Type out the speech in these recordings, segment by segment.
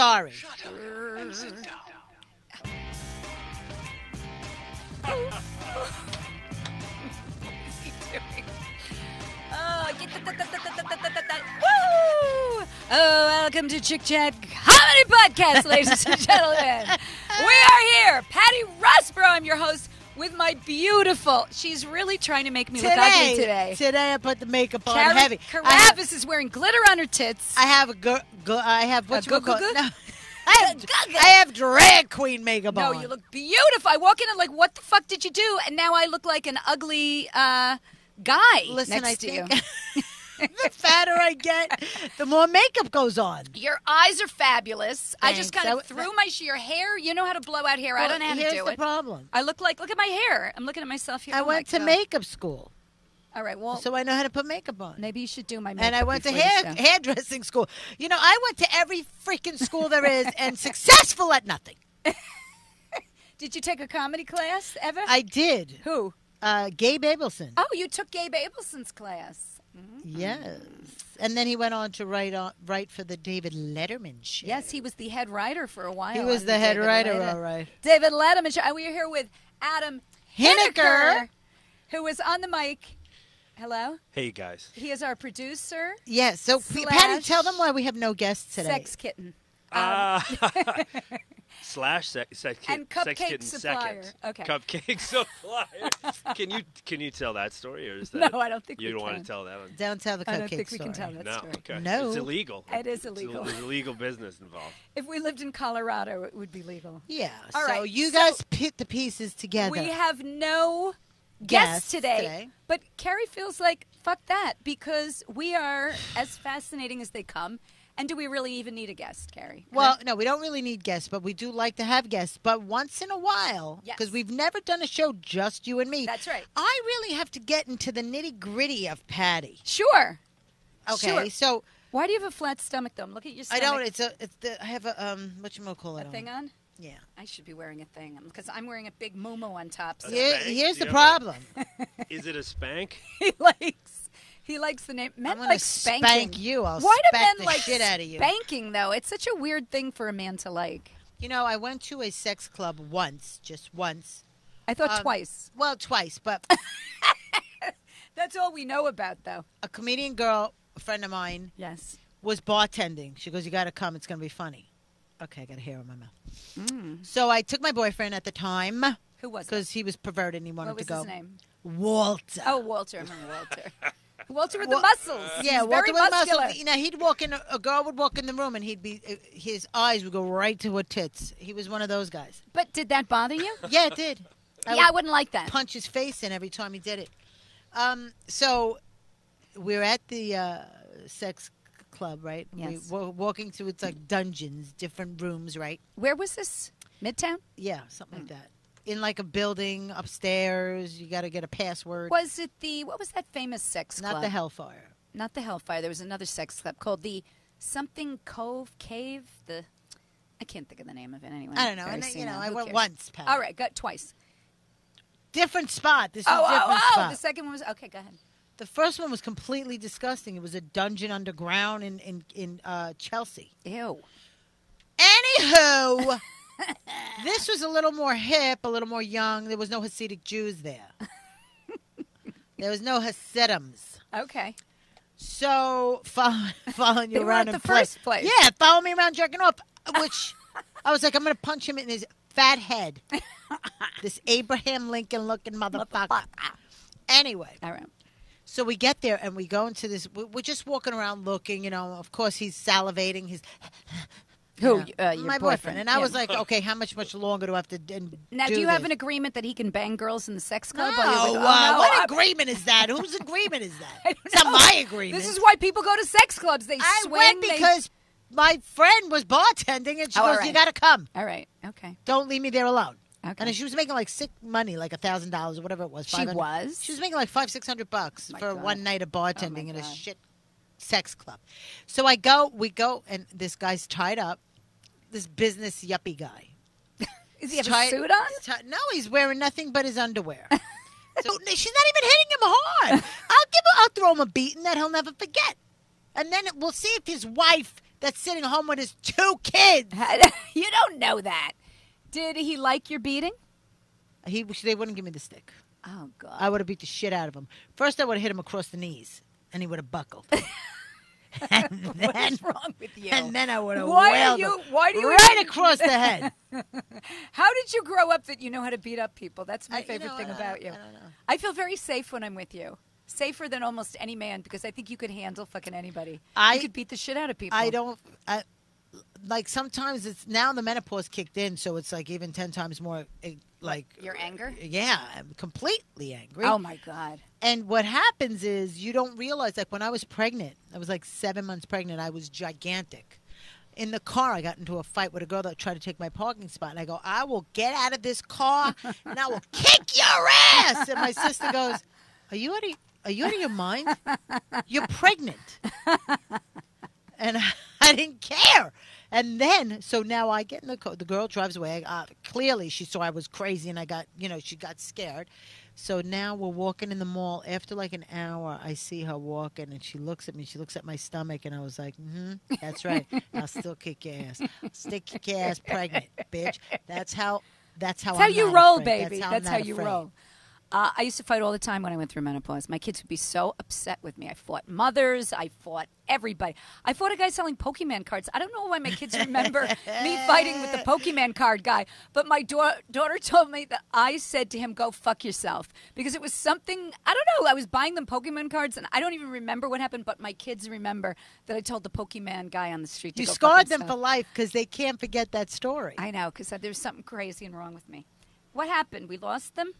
sorry. Shut up and sit down. Oh, Woo! Oh, welcome to Chick Chat Comedy Podcast, ladies and gentlemen. We are here, Patty Rosborough. I'm your host, with my beautiful. She's really trying to make me look ugly today. today I put the makeup on Carie heavy. I have, Karavas is wearing glitter on her tits. I have a go, go, I have what A go- call go- go? no. I have, I have drag queen makeup no, on. you look beautiful. I walk in and like, what the fuck did you do? And now I look like an ugly uh, guy Listen, next I to you. the fatter I get, the more makeup goes on. Your eyes are fabulous. I just kind of threw my your hair. You know how to blow out hair. I don't know how to here's do the it. problem. I look like look at my hair. I'm looking at myself here. I Oh went to makeup school, All right. Well, so I know how to put makeup on. maybe you should do my makeup. and I went to hair hairdressing school. You know, I went to every freaking school there is and successful at nothing. Did you take a comedy class ever? I did. Who? Uh, Gabe Abelson. Oh, you took Gabe Abelson's class. Yes. And then he went on to write on, write for the David Letterman show. Yes, he was the head writer for a while. He was on the head David writer, Letterman- all right. David Letterman show. And we are here with Adam Hinneker. Hinneker, who is on the mic. Hello. Hey guys. He is our producer, Yes. So, Patty, tell them why we have no guests today. sex kitten. Uh, slash sex, sex, kid, And sex cupcake kitten supplier. second. Okay. Cupcake supplier. can you can you tell that story or is that No, I don't think you we don't want to tell that one? Don't tell the cupcake I don't think we can tell that no. story. Okay. No. It's illegal. It is It's a- illegal. There's illegal business involved. If we lived in Colorado, it would be legal. Yeah. All so right, you so guys put the pieces together. We have no Guests guests today, today. but Carie feels like fuck that because we are as fascinating as they come. And do we really even need a guest, Carie? well, no, we don't really need guests, but we do like to have guests. But once in a while, Yes. because we've never done a show just you and me. That's right. I really have to get into the nitty gritty of Patty. Sure. Okay, Sure. so Why do you have a flat stomach, though? Look at your I don't. It's a. It's the. I have a um. What you call it? a thing on. Yeah. I should be wearing a thing because I'm wearing a big momo on top. So Here, here's Do the you have problem. Is it a spank? he likes he likes the name. Men like spanking. spank you. I'll Why do men the like shit out of you. spanking though? It's such a weird thing for a man to like. You know, I went to a sex club once, just once. I thought Um, twice. Well, twice, but That's all we know about though. a comedian girl, a friend of mine, Yes. was bartending. She goes, "You got to come. It's going to be funny." Okay, I got a hair in my mouth. Mm. So I took my boyfriend at the time Who was because he was perverted and he wanted What was to go. his name? Walter. Oh, Walter. I remember Walter. Walter with Wa- the muscles. Yeah, He's Walter very was muscular. muscle. You know, he'd walk in. A girl would walk in the room, and he'd be. uh, His eyes would go right to her tits. He was one of those guys. But did that bother you? Yeah, it did. I yeah, would I wouldn't like that. punch his face in every time he did it. Um, so we're at the uh, sex club, right? Yes. We're walking through. It's like dungeons, different rooms, right? Where was this? Midtown? Yeah, something like that. In like a building upstairs, you got to get a password. Was it the what was that famous sex club? Not club? the Hellfire. Not the Hellfire. There was another sex club called the something Cove Cave. The I can't think of the name of it anyway. I don't know. And then, you know, I went cares? once. Pat. All right, got twice. Different spot. This is Oh, a different oh, oh! spot. The second one was okay. Go ahead. The first one was completely disgusting. It was a dungeon underground in in in uh, Chelsea. Ew. Anywho, this was a little more hip, a little more young. There was no Hasidic Jews there. there was no Hasidims. Okay. So follow, following you around in the first place. Yeah, follow me around jerking off. Which I was like, I'm gonna punch him in his fat head. this Abraham Lincoln looking motherfucker. Anyway, All right. so we get there and we go into this. We're just walking around looking. You know, of course he's salivating. He's Who? you know, Uh, your my boyfriend. And I Yeah. was like, okay, how much much longer do I have to d- and Now, do, you have this? an agreement that he can bang girls in the sex club? No, while you're with- uh, oh, no, what I- agreement is that? Whose agreement is that? It's not my agreement. This is why people go to sex clubs. They I swing. went they- because my friend was bartending, and she Oh, all goes, "You right. got to come. All right. Okay. Don't leave me there alone." Okay. And she was making like sick money, like a thousand dollars or whatever it was. She 500. was? She was making like five, six hundred bucks My for God. one night of bartending in a God. shit sex club. So I go, we go, and this guy's tied up. This business yuppie guy. Is he have a suit on? ti- no, he's wearing nothing but his underwear. so she's not even hitting him hard. I'll give him, I'll throw him a beating that he'll never forget, and then we'll see if his wife that's sitting home with his two kids. you don't know that. Did he like your beating? He they wouldn't give me the stick. Oh God. I would have beat the shit out of him. First, I would have hit him across the knees, and he would have buckled. and what then, is wrong with you? and then I would have Why are you- why do you right even- across the head? How did you grow up that you know how to beat up people? That's my I- you favorite know, thing about you. I don't know. I feel very safe when I'm with you. Safer than almost any man because I think you could handle fucking anybody. I- you could beat the shit out of people. I don't. I, like sometimes it's now the menopause kicked in, so it's like even ten times more. eh, Like Your anger? Yeah, I'm completely angry. Oh my God. And what happens is you don't realize, like when I was pregnant, I was like seven months pregnant, I was gigantic. In the car, I got into a fight with a girl that tried to take my parking spot. And I go, I will get out of this car and I will kick your ass. And my sister goes, Are you out of, are you out of your mind? You're pregnant. And I didn't care. And then, so now I get in the car. The girl drives away. Uh, clearly, she saw I was crazy, and I got, you know, she got scared. So now we're walking in the mall. After like an hour, I see her walking, and she looks at me. She looks at my stomach, and I was like, "Mm-hmm, that's right. I'll still kick your ass. Stick kick your ass, pregnant, bitch. That's how. That's how. That's how I'm you not roll, afraid. baby. I'm That's how you afraid. roll. Uh, I used to fight all the time when I went through menopause. My kids would be so upset with me. I fought mothers. I fought everybody. I fought a guy selling Pokemon cards. I don't know why my kids remember me fighting with the Pokemon card guy, but my da- daughter told me that I said to him, "Go fuck yourself," because it was something I don't know. I was buying them Pokemon cards, and I don't even remember what happened. But my kids remember that I told the Pokemon guy on the street. To You scarred them himself. for life because they can't forget that story. I know, because there's something crazy and wrong with me. What happened? We lost them.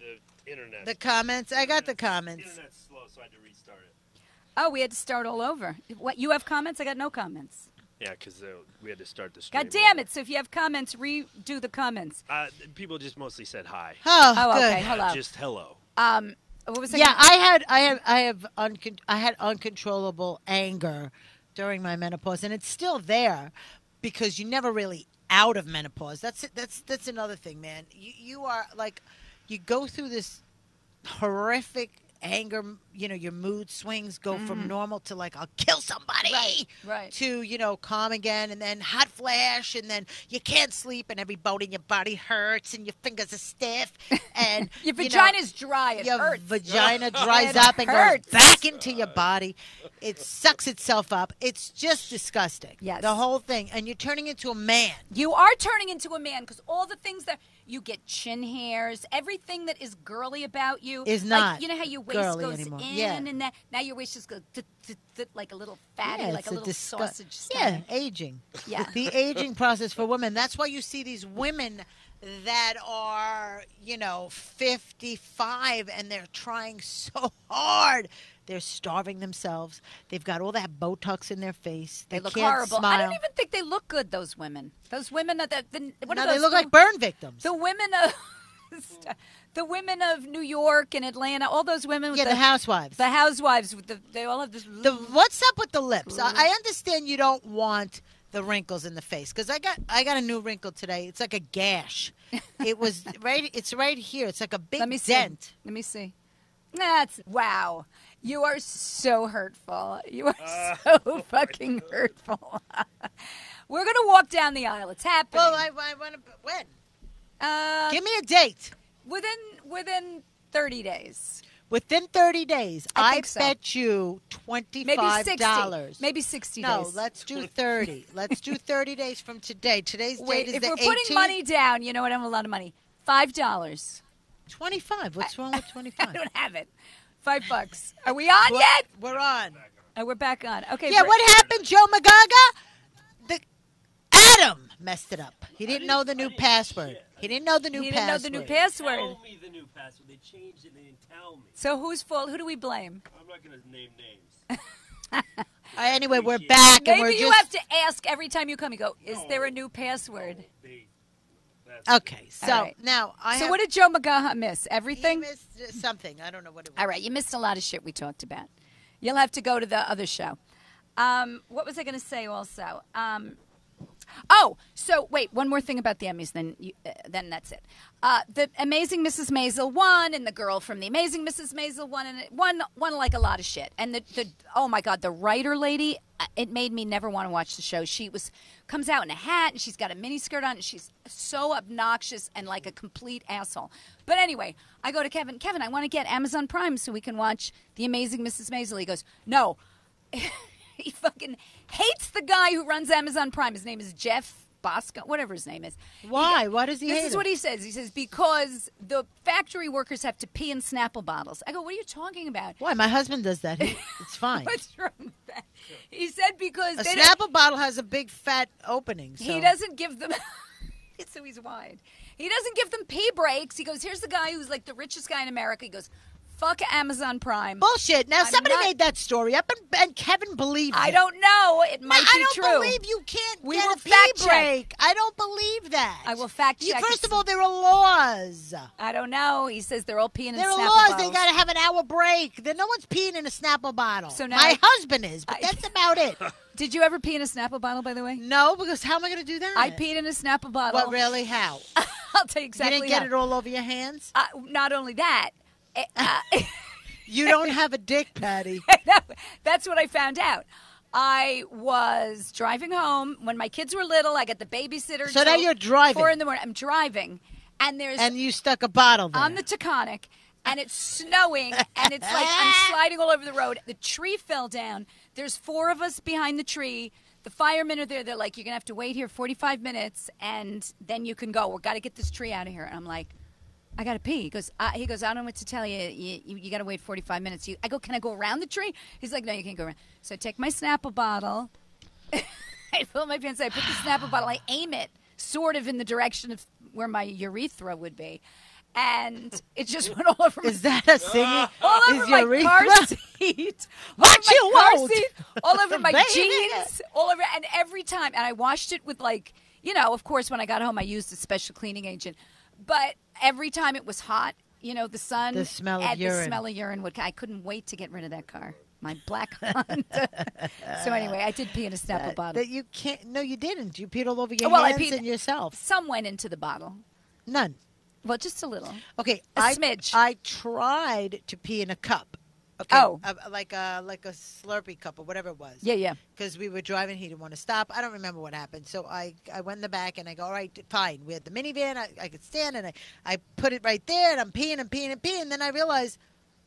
Yeah, the internet. the comments. I got the comments. internet's slow, so I had to restart it. Oh, we had to start all over. What you have comments? I got no comments. Yeah, because uh, we had to start the stream. God damn over. it! So if you have comments, redo the comments. Uh, people just mostly said hi. Oh, Oh, good. okay. Hello. Just hello. Um, what was I Yeah, gonna- I had, I have, I have, uncon- I had uncontrollable anger during my menopause, and it's still there because you never really out of menopause. That's it. That's that's another thing, man. You you are like, you go through this horrific anger. You know, your mood swings go from normal to like I'll kill somebody, Mm-hmm. Right, right. to you know calm again, and then hot flash, and then you can't sleep, and every bone in your body hurts, and your fingers are stiff, and your you know, dry. It your hurts. vagina dries up and hurts. goes back into your body. It sucks itself up. It's just disgusting. Yes. The whole thing. And you're turning into a man. You are turning into a man because all the things that you get chin hairs, everything that is girly about you Is like, not you know how your waist goes anymore. in Yeah. and that now your waist just goes th- th- th- like a little fatty, Yeah, like it's a little disgu- sausage. Yeah, aging. Yeah. The aging process for women. That's why you see these women that are, you know, 55 and they're trying so hard. They're starving themselves. They've got all that Botox in their face. They look can't horrible. Smile. I don't even think they look good. Those women. Those women. Are the, the, what no, are they look the, like burn victims. the women of the women of New York and Atlanta. All those women. With yeah, the, the housewives. the housewives. With the, they all have this. the what's up with the lips? I, I understand you don't want the wrinkles in the face because I got I got a new wrinkle today. It's like a gash. It was right. It's right here. It's like a big Let me see. dent. Let me see. That's wow. You are so hurtful. You are so fucking hurtful. We're gonna walk down the aisle. It's happening. Well, I, I want to when. uh, Give me a date. within within thirty days, Within 30 days, I I, think so. bet you maybe $25. maybe sixty no, days. let's do 30. let's do 30 days from today. Today's Wait, date is if the we're 18th. putting money down, you know what? I have a lot of money. Five dollars. 25. What's wrong with twenty five? I 25? don't have it. Five bucks. Are we on We're- yet? We're on. Oh, we're back on. Okay. Yeah, what happened, Joe McGaha? The Adam messed it up. He didn't know the new password. He didn't know the new He didn't know password. the new password. Tell me the new password. They changed it. They didn't tell me. So whose fault? Who do we blame? I'm not gonna name names. Uh, anyway, we're back and we're Maybe you just have to ask every time you come. You go, "Is there a new password?" They, that's, okay. So All right. now I so have, what did Joe McGaha miss? he Everything. missed something. I don't know what it was. All right, you missed a lot of shit we talked about. You'll have to go to the other show. Um, what was I going to say? Also, um, oh, So wait, one more thing about the Emmys, then you, uh, then that's it. Uh, the Amazing Mrs. Maisel won, and the girl from the Amazing Mrs. Maisel won, and it won won like a lot of shit. And the, the oh my god, the writer lady, uh, it made me never want to watch the show. She was comes out in a hat, and she's got a mini skirt on, and she's so obnoxious and like a complete asshole. But anyway, I go to Kevin. Kevin, I want to get Amazon Prime so we can watch the Amazing Mrs. Maisel. He goes, no. he fucking hates the guy who runs Amazon Prime. His name is Jeff Bosco, whatever his name is. Why? Why does he This is him? what he says. He says because the factory workers have to pee in Snapple bottles. I go, what are you talking about? Why? My husband does that. He, it's fine. What's wrong with that? He said because A Snapple bottle has a big fat opening. So. he doesn't give them. so he's wide. He doesn't give them pee breaks. He goes, here's the guy who's like the richest guy in America. He goes, fuck Amazon Prime. Bullshit. Now I'm somebody not- made that story up, and, and Kevin believes it. I it. don't know. It might be I don't true. believe you can't We get will a pee fact check. break. I don't believe that. I will fact You- check First of all, there are laws. I don't know. He says they're all peeing in a. There are Snapple laws. bottles. They got to have an hour break. Then no one's peeing in a Snapple bottle. So now my I- husband is, but I- that's about it. Did you ever pee in a Snapple bottle, by the way? No, because how am I going to do that? I peed in a Snapple bottle. What really? How? I'll tell you exactly you didn't get how. it all over your hands. Uh, not only that, uh, You don't have a dick, Patty. that's what I found out. I was driving home when my kids were little. I got the babysitter. So now you're driving. Four in the morning. I'm driving, and there's and you stuck a bottle there. on the Taconic, and it's snowing, and it's like I'm sliding all over the road. The tree fell down. There's four of us behind the tree. The firemen are there. They're like, "You're gonna have to wait here 45 minutes, and then you can go. We've got to get this tree out of here." And I'm like, "I gotta pee." He goes, uh, "He goes, I don't know what to tell you. You, you, you got to wait 45 minutes." You, I go, "Can I go around the tree?" He's like, "No, you can't go around." So I take my Snapple bottle. I fill my pants. I put the Snapple bottle. I aim it sort of in the direction of where my urethra would be, and it just went all over. Is that a singing? all over my your car seat? What all over my you car want? seat, all over my jeans, all over, and every time, and I washed it with like, you know, of course, when I got home, I used a special cleaning agent, but every time it was hot, you know, the sun, The smell of urine. the smell of urine would. I couldn't wait to get rid of that car. My black Honda. so anyway, I did pee in a Snapple that, bottle. that you can't. No, you didn't. You peed all over your Well, I hands peed- and yourself. Some went into the bottle. None. Well, just a little. Okay, A I, smidge. I tried to pee in a cup. Okay, Oh. a- like a like a Slurpee cup or whatever it was. Yeah, yeah. Because we were driving, he didn't want to stop. I don't remember what happened. So I I went in the back and I go, all right, fine. We had the minivan. I, I could stand and I I put it right there and I'm peeing and peeing and peeing. And then I realized,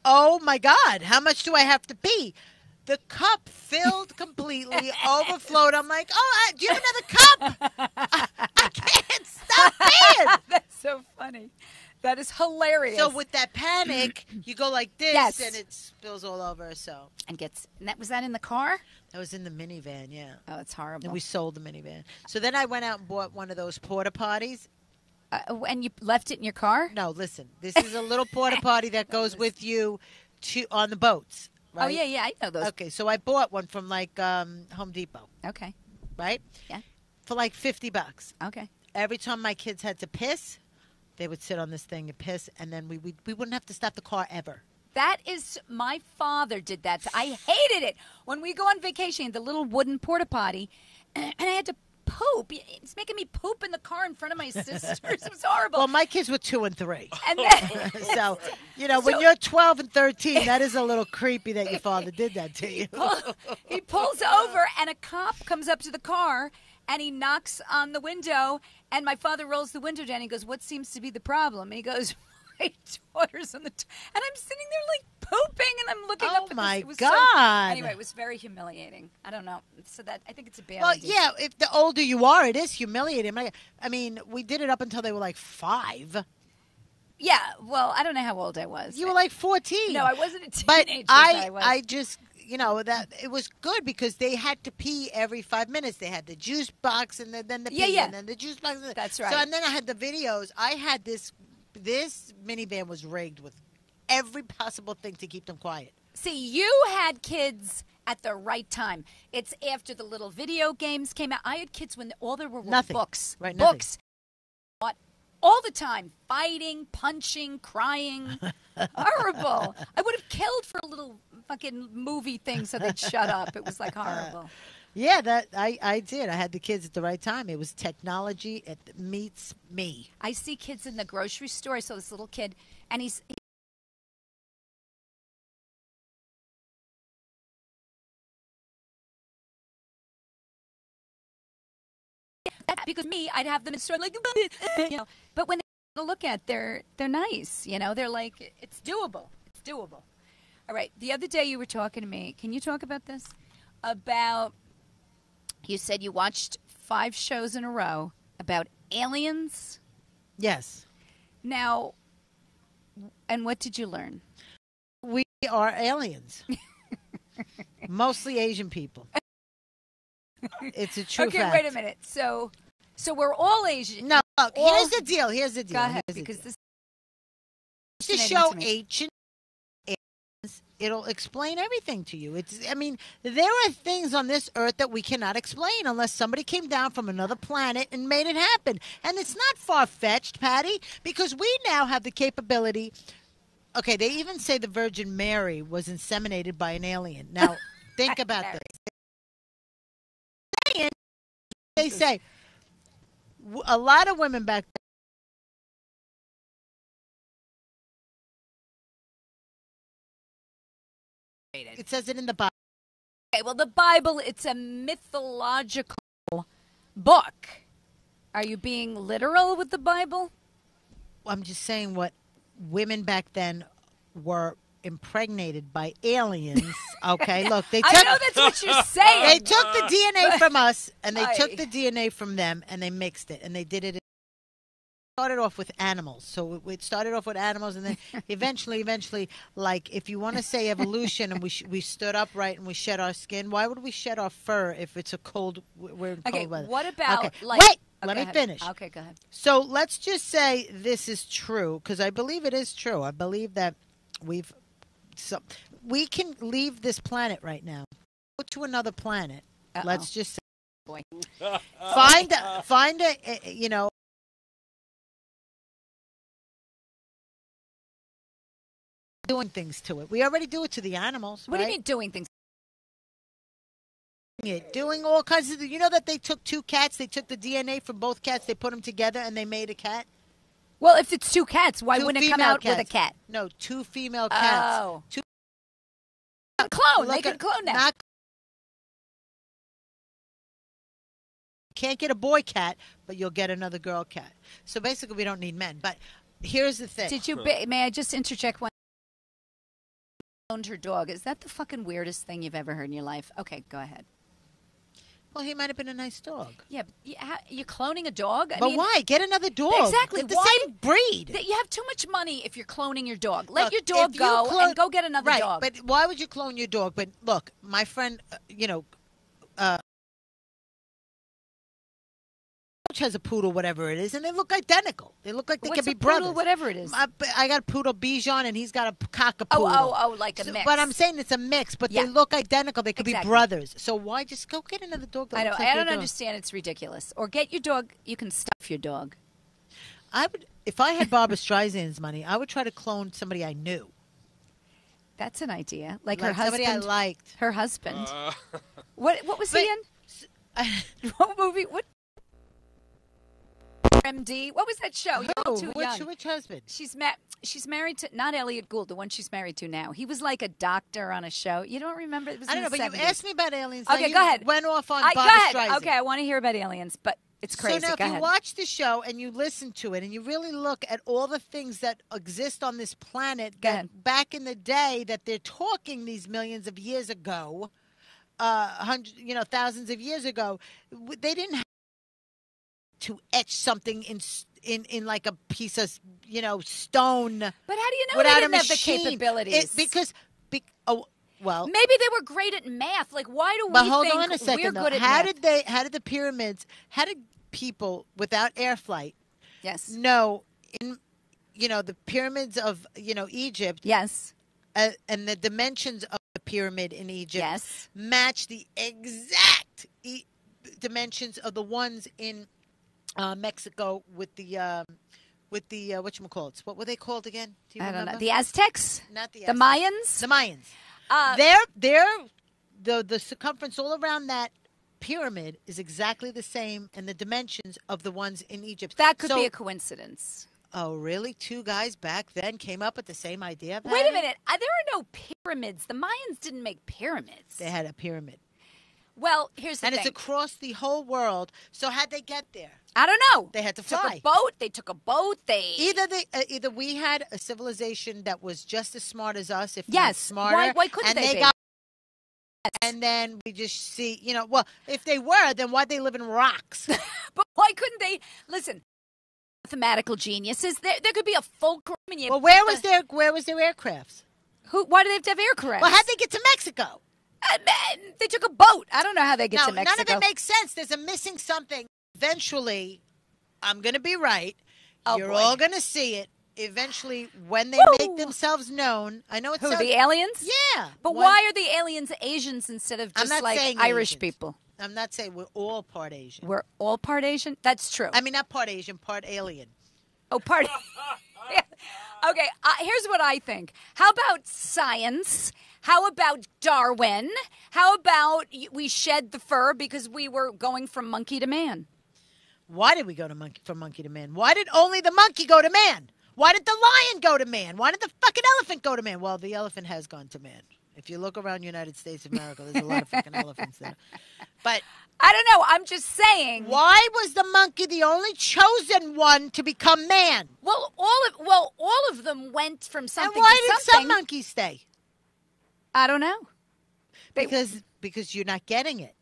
oh my God, how much do I have to pee? The cup filled completely, overflowed. I'm like, oh, uh, do you have another cup? I, I can't stop peeing. That's so funny. That is hilarious. So with that panic, you go like this, Yes. and it spills all over. So and gets and that was that in the car? that was in the minivan, yeah. Oh, it's horrible. And we sold the minivan. So then I went out and bought one of those porta potties. uh, and you left it in your car? No, listen, this is a little porta potty that goes with you to on the boats. Right? Oh yeah, yeah, I know those. Okay, so I bought one from like um, Home Depot, Okay, right? Yeah. For like fifty bucks. okay. Every time my kids had to piss, they would sit on this thing and piss, and then we we, we wouldn't have to stop the car ever. That is my father did that. I hated it when we go on vacation. The little wooden porta potty, and I had to poop. It's making me poop in the car in front of my sisters. It was horrible. Well, my kids were two and three. and then, so, you know, when you're 12 and 13, that is a little creepy that your father did that to you. pull- he pulls over and a cop comes up to the car and he knocks on the window and my father rolls the window down And he goes what seems to be the problem and he goes my daughter's on the t-. and i'm sitting there like pooping and i'm looking Oh, up at this- my it was so- God. anyway it was very humiliating i don't know so that i think it's a bad Well, idea. yeah, if the older you are, it is humiliating. I I mean, we did it up until they were like five. yeah well i don't know how old i was You were like 14. no i wasn't a But teenager I, I, was. I just, you know, that mm. it was good because they had to pee every five minutes. They had the juice box and then, then the pee Yeah, yeah. and then the juice box. the- That's right. So and then I had the videos. I had this. This minivan was rigged with every possible thing to keep them quiet. See, you had kids at the right time. It's after the little video games came out. I had kids when all there were were Nothing. books. Right, nothing. books. All the time, fighting, punching, crying. horrible. I would have killed for a little fucking movie thing so they'd shut up. It was like horrible. Yeah, that I, I did. I had the kids at the right time. It was technology. It meets me. I see kids in the grocery store. I saw this little kid, and he's. That- because me, I'd have them in the store like, you know. But when they look at, they're they're nice. You know, they're like it's doable. It's doable. All right. The other day you were talking to me. Can you talk about this? About you said you watched five shows in a row about aliens. Yes, Now, and what did you learn? we are aliens. Mostly Asian people. It's a true okay, fact. wait a minute. So, so we're all Asian. No, look, All- here's the deal. Here's the deal. Go ahead, Here's the because deal. this. fascinating show ancient it'll explain everything to you. It's I mean, there are things on this earth that we cannot explain unless somebody came down from another planet and made it happen. And it's not far fetched, Patty, because we now have the capability Okay, they even say the Virgin Mary was inseminated by an alien. Now, think about this. They say a lot of women back it says it in the Bible. Okay, well, the Bible, it's a mythological book. Are you being literal with the Bible? I'm just saying what women back then were impregnated by aliens. Okay, look, they took I know that's what you're saying. they took the DNA from us and they took the DNA from them and they mixed it and they did it. Started off with animals, so it- it started off with animals, and then eventually, eventually, like if you want to say evolution, and we sh- we stood upright and we shed our skin. Why would we shed our fur if it's a cold? We're in cold okay, weather. what about Okay, like? wait, Oh, let me ahead. finish. Okay, go ahead. So let's just say this is true because I believe it is true. I believe that we've so we can leave this planet right now, go to another planet. Uh-oh. Let's just say, Boy. find a, find a, a you know doing things to it. We already do it to the animals. What do you mean doing things? It, doing all kinds of. You know that they took two cats. They took the DNA from both cats. They put them together and they made a cat. Well, if it's two cats, why Two wouldn't it come female out with a cat? No, two female cats. Oh. Two Clone. They Look can at- clone that. Not, can't get a boy cat, but you'll get another girl cat. So basically, we don't need men. But here's the thing. Did you? May I just interject one? Cloned her dog. Is that the fucking weirdest thing you've ever heard in your life? Okay, go ahead. well, he might have been a nice dog. Yeah, but you- how- you're cloning a dog. I but mean, why? Get another dog. Exactly. The Why- same breed. That you have too much money if you're cloning your dog. Let Look, your dog if you go clone- and go get another right, dog. But why would you clone your dog? But look, my friend, uh, you know, uh, Coach has a poodle, whatever it is, and they look identical. They look like they What's could be a poodle, brothers. whatever it is. I, I got a poodle Bichon, and he's got a oh, cockapoodle. oh, oh, like a So- mix. But I'm saying it's a mix, but Yeah. they look identical. They could Exactly. be brothers. So why just go get another dog? That I looks don't. like I don't dog? understand. It's ridiculous. Or get your dog. You can stuff your dog. I would, if I had Barbra Streisand's money, I would try to clone somebody I knew, That's an idea. Like, like her somebody husband. I liked. Her husband. Uh, what? What was he in? What movie? What? MD. What was that show? You're all too which, young. which husband? She's ma- she's married to not Elliot Gould, the one she's married to now. He was like a doctor on a show. You don't remember? It was I don't know, the but you asked me about aliens. Okay, you go ahead. Went off on I, ahead. Streisand. Okay, I want to hear about aliens, but it's crazy. So now, if go you ahead. watch the show and you listen to it and you really look at all the things that exist on this planet that ahead. back in the day that they're talking these millions of years ago, uh, hundred, you know, thousands of years ago, they didn't have to etch something in in in like a piece of you know stone but how do you know without they a didn't have the machine. capabilities? It- because be, oh well. Maybe they were great at math. Like, why do we? But hold think on a second. we're though. good at how math? did they? How did the pyramids? How did people without air flight yes. know in you know the pyramids of you know Egypt Yes. uh, and the dimensions of the pyramid in Egypt Yes. match the exact e- dimensions of the ones in uh, Mexico with the um, with the uh, what you call it? What were they called again? Do you I don't know. The Aztecs? Not the The Aztecs. Mayans? The Mayans. Uh, They're they're the the circumference all around that pyramid is exactly the same in the dimensions of the ones in Egypt. That could So- be a coincidence. Oh, really? Two guys back then came up with the same idea? Wait a minute. Uh, there are no pyramids. The Mayans didn't make pyramids. They had a pyramid. well, here's the and thing. And it's across the whole world. So how'd they get there? I don't know. They had to took fly. a boat. They took a boat. They Either they, uh, either we had a civilization that was just as smart as us, if not Yes. smarter. Why- why couldn't and they they got and then we just see, you know, well, if they were, then why'd they live in rocks? But why couldn't they listen? Mathematical geniuses. There, there could be a fulcrum. And you well, where was the- their where was their aircrafts? Who? Why do they have to have aircraft? Well, how'd they get to Mexico? Uh, they took a boat. I don't know how they get to Mexico. none of it makes sense. There's a missing something. Eventually, I'm going to be right. Oh, You're boy. all going to see it. Eventually, when they Woo! make themselves known, I know it's Who? sounds- The aliens? Yeah, But One- why are the aliens Asians instead of just like Irish Asians. people? I'm not saying we're all part Asian. We're all part Asian. That's true. I mean, not part Asian, part alien. Oh, part. Yeah. Okay, uh, here's what I think. How about science? How about Darwin? How about we shed the fur because we were going from monkey to man? Why did we go to monkey from monkey to man? Why did only the monkey go to man? Why did the lion go to man? Why did the fucking elephant go to man? Well, the elephant has gone to man. If you look around United States of America, there's a lot of fucking elephants there. But I don't know. I'm just saying. why was the monkey the only chosen one to become man? Well, all of well, all of them went from something. And something why did something. some monkeys stay? I don't know. They- Because because you're not getting it.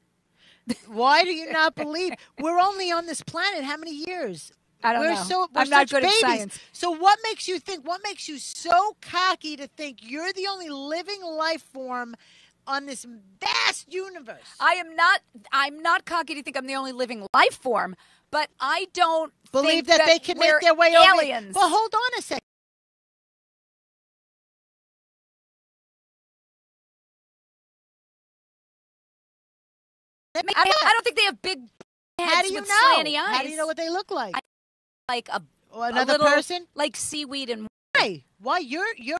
Why do you not believe we're only on this planet? How many years? I don't we're know. So, we're I'm not good at babies. science. So what makes you think? What makes you so cocky to think you're the only living life form on this vast universe? I am not. I'm not cocky to think I'm the only living life form, but I don't Believe think that, they can make their way aliens. over. Well, hold on a second. I, don't, I don't think they have big heads How do you with know? slanty eyes. How do you know what they look like? I- like a, oh, Or a another little, person? like seaweed and Why? Why you're you're?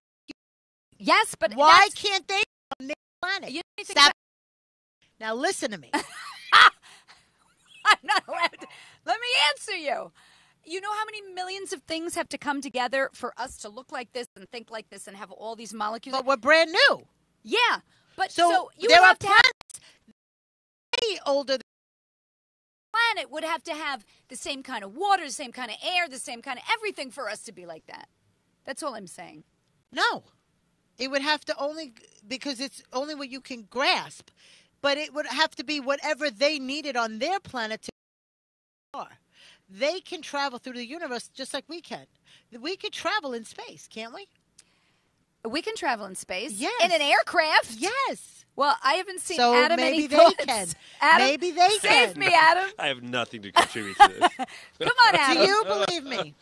yes, but why can't they on their planet? You think Stop. Now listen to me. I'm not allowed. To, let me answer you. You know how many millions of things have to come together for us to look like this and think like this and have all these molecules? but we're brand new. yeah, but So, so, you there are have to have planets way older. Than, planet would have to have the same kind of water, the same kind of air, the same kind of everything for us to be like that. That's all I'm saying. no, it would have to only because it's only what you can grasp. But it would have to be whatever they needed on their planet to are. They can travel through the universe just like we can. We could travel in space, can't we? We can travel in space. Yes. In an aircraft. Yes. Well, I haven't seen So Adam maybe any they thoughts. can. Adam, Maybe they save can. Save me, Adam. I have nothing to contribute to this. Come on, Adam. Do you believe me?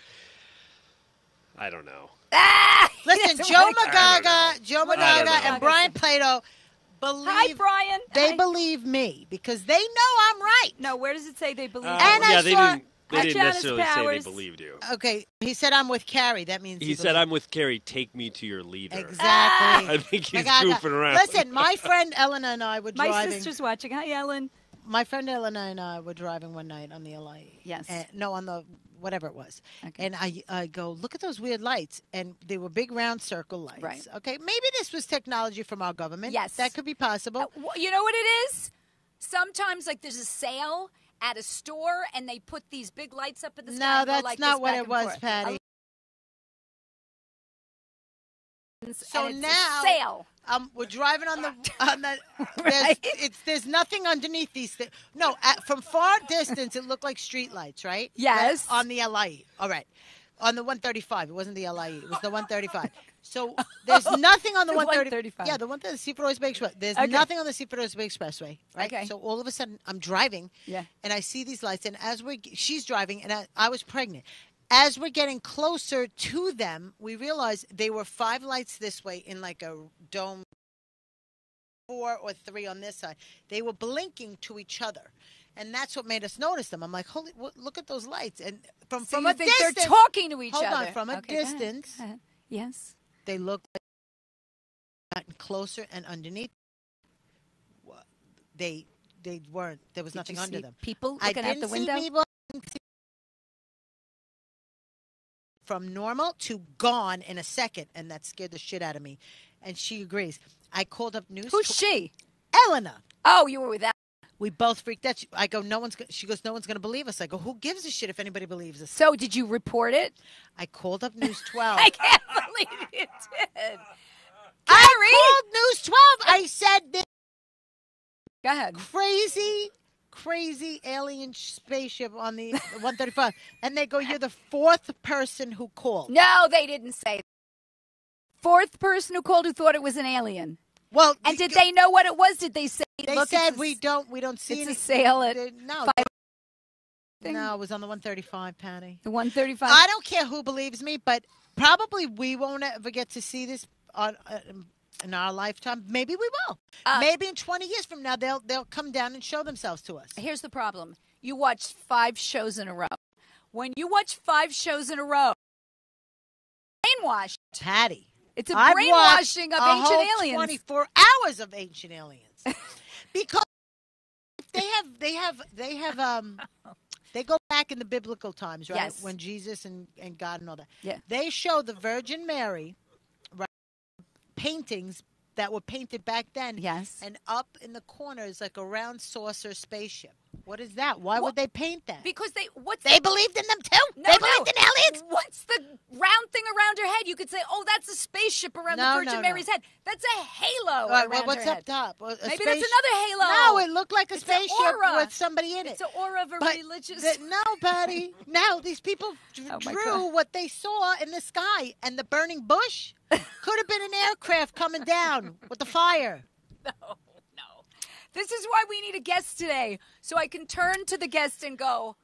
I don't know. Ah, Listen, Joe wanna- I don't McGaha, Joe What McGaha, and Brian Plato believe Hi, Brian. they Hi. believe me because they know I'm right. No, where does it say they believe? Uh. And I yeah, they saw- didn't. They didn't necessarily say they believed you. Okay, he said I'm with Carie. That means He said, "I'm with Carie. Take me to your leader." exactly. I think he's McGaha. goofing around. Listen, my friend Elena and I were driving. My driving. sister's watching. Hi, Ellen. My friend Elena and I were driving one night on the LI. Yes. Uh, no, on the whatever it was. Okay. And I, I go, look at those weird lights. And they were big round circle lights. Right. Okay. Maybe this was technology from our government. Yes. That could be possible. Uh, wh- you know what it is? Sometimes, like, there's a sale at a store, and they put these big lights up in the sky. no, that's like not what it was, forth. Patty. So now- sale. Um, we're driving on the on the. There's, Right. it's there's nothing underneath these things. No, at, from far distance, it looked like street lights, right? Yes. On the LIE. All right. On the 135. It wasn't the LIE. It was the 135. So there's nothing on the, The 130 135. Yeah, the one the Seaford Bay Express. There's Okay. nothing on the Seaford Bay Expressway, right? Okay. So all of a sudden, I'm driving. Yeah. And I see these lights, and as we she's driving, and I, I was pregnant. As we're getting closer to them, we realize they were five lights this way in like a dome, four or three on this side. They were blinking to each other, and that's what made us notice them. I'm like, holy, look at those lights! And from So from a distance, they're talking to each hold other? on, from a Okay, go ahead, distance, go ahead. Yes. They look like gotten closer and underneath. They they weren't. There was Did nothing under them. People I looking didn't out the see window. people from normal to gone in a second, and that scared the shit out of me. And she agrees. I called up news. Who's she? Elena. Oh, you were with that. We both freaked out. She- I go, no one's. go-" She goes, no one's going to believe us. I go, who gives a shit if anybody believes us? So did you report it? I called up News 12. I can't believe you did. I called News 12. I said this Go ahead. crazy, crazy alien spaceship on the 135, and they go, you're the fourth person who called. No, they didn't say. that. Fourth person who called who thought it was an alien. Well, And did go- they know what it was? Did they say? They Look, said a we don't. We don't see It's any. a sale at they- no, five thing? no, it was on the 135, Patty. the one thirty five. I don't care who believes me, but probably we won't ever get to see this on uh, in our lifetime. Maybe we will. Uh, Maybe in 20 years from now, they'll they'll come down and show themselves to us. Here's the problem: you watch five shows in a row. When you watch five shows in a row, brainwashed. Patty. It's a I've brainwashing of ancient aliens. 24 hours of ancient aliens. because they have they have they have um they go back in the biblical times, right? Yes. When Jesus and, and God and all that. Yeah. They show the Virgin Mary right paintings that were painted back then. Yes. And up in the corner is like a round saucer spaceship. What is that? Why Wha- would they paint that? Because they what's they the, believed in them too? No, they no. believed in aliens? What's the round thing around her head? You could say, "Oh, that's a spaceship around No, the Virgin no, no. Mary's head." That's a halo right, around what's her up head. top? A Maybe space- that's another halo. No, it looked like a It's spaceship with somebody in it. It's an aura of a But religious. the- no, Patty. No, these people Oh, drew what they saw in the sky, and the burning bush could have been an aircraft coming down with the fire. No, no. This is why we need a guest today, so I can turn to the guest and go,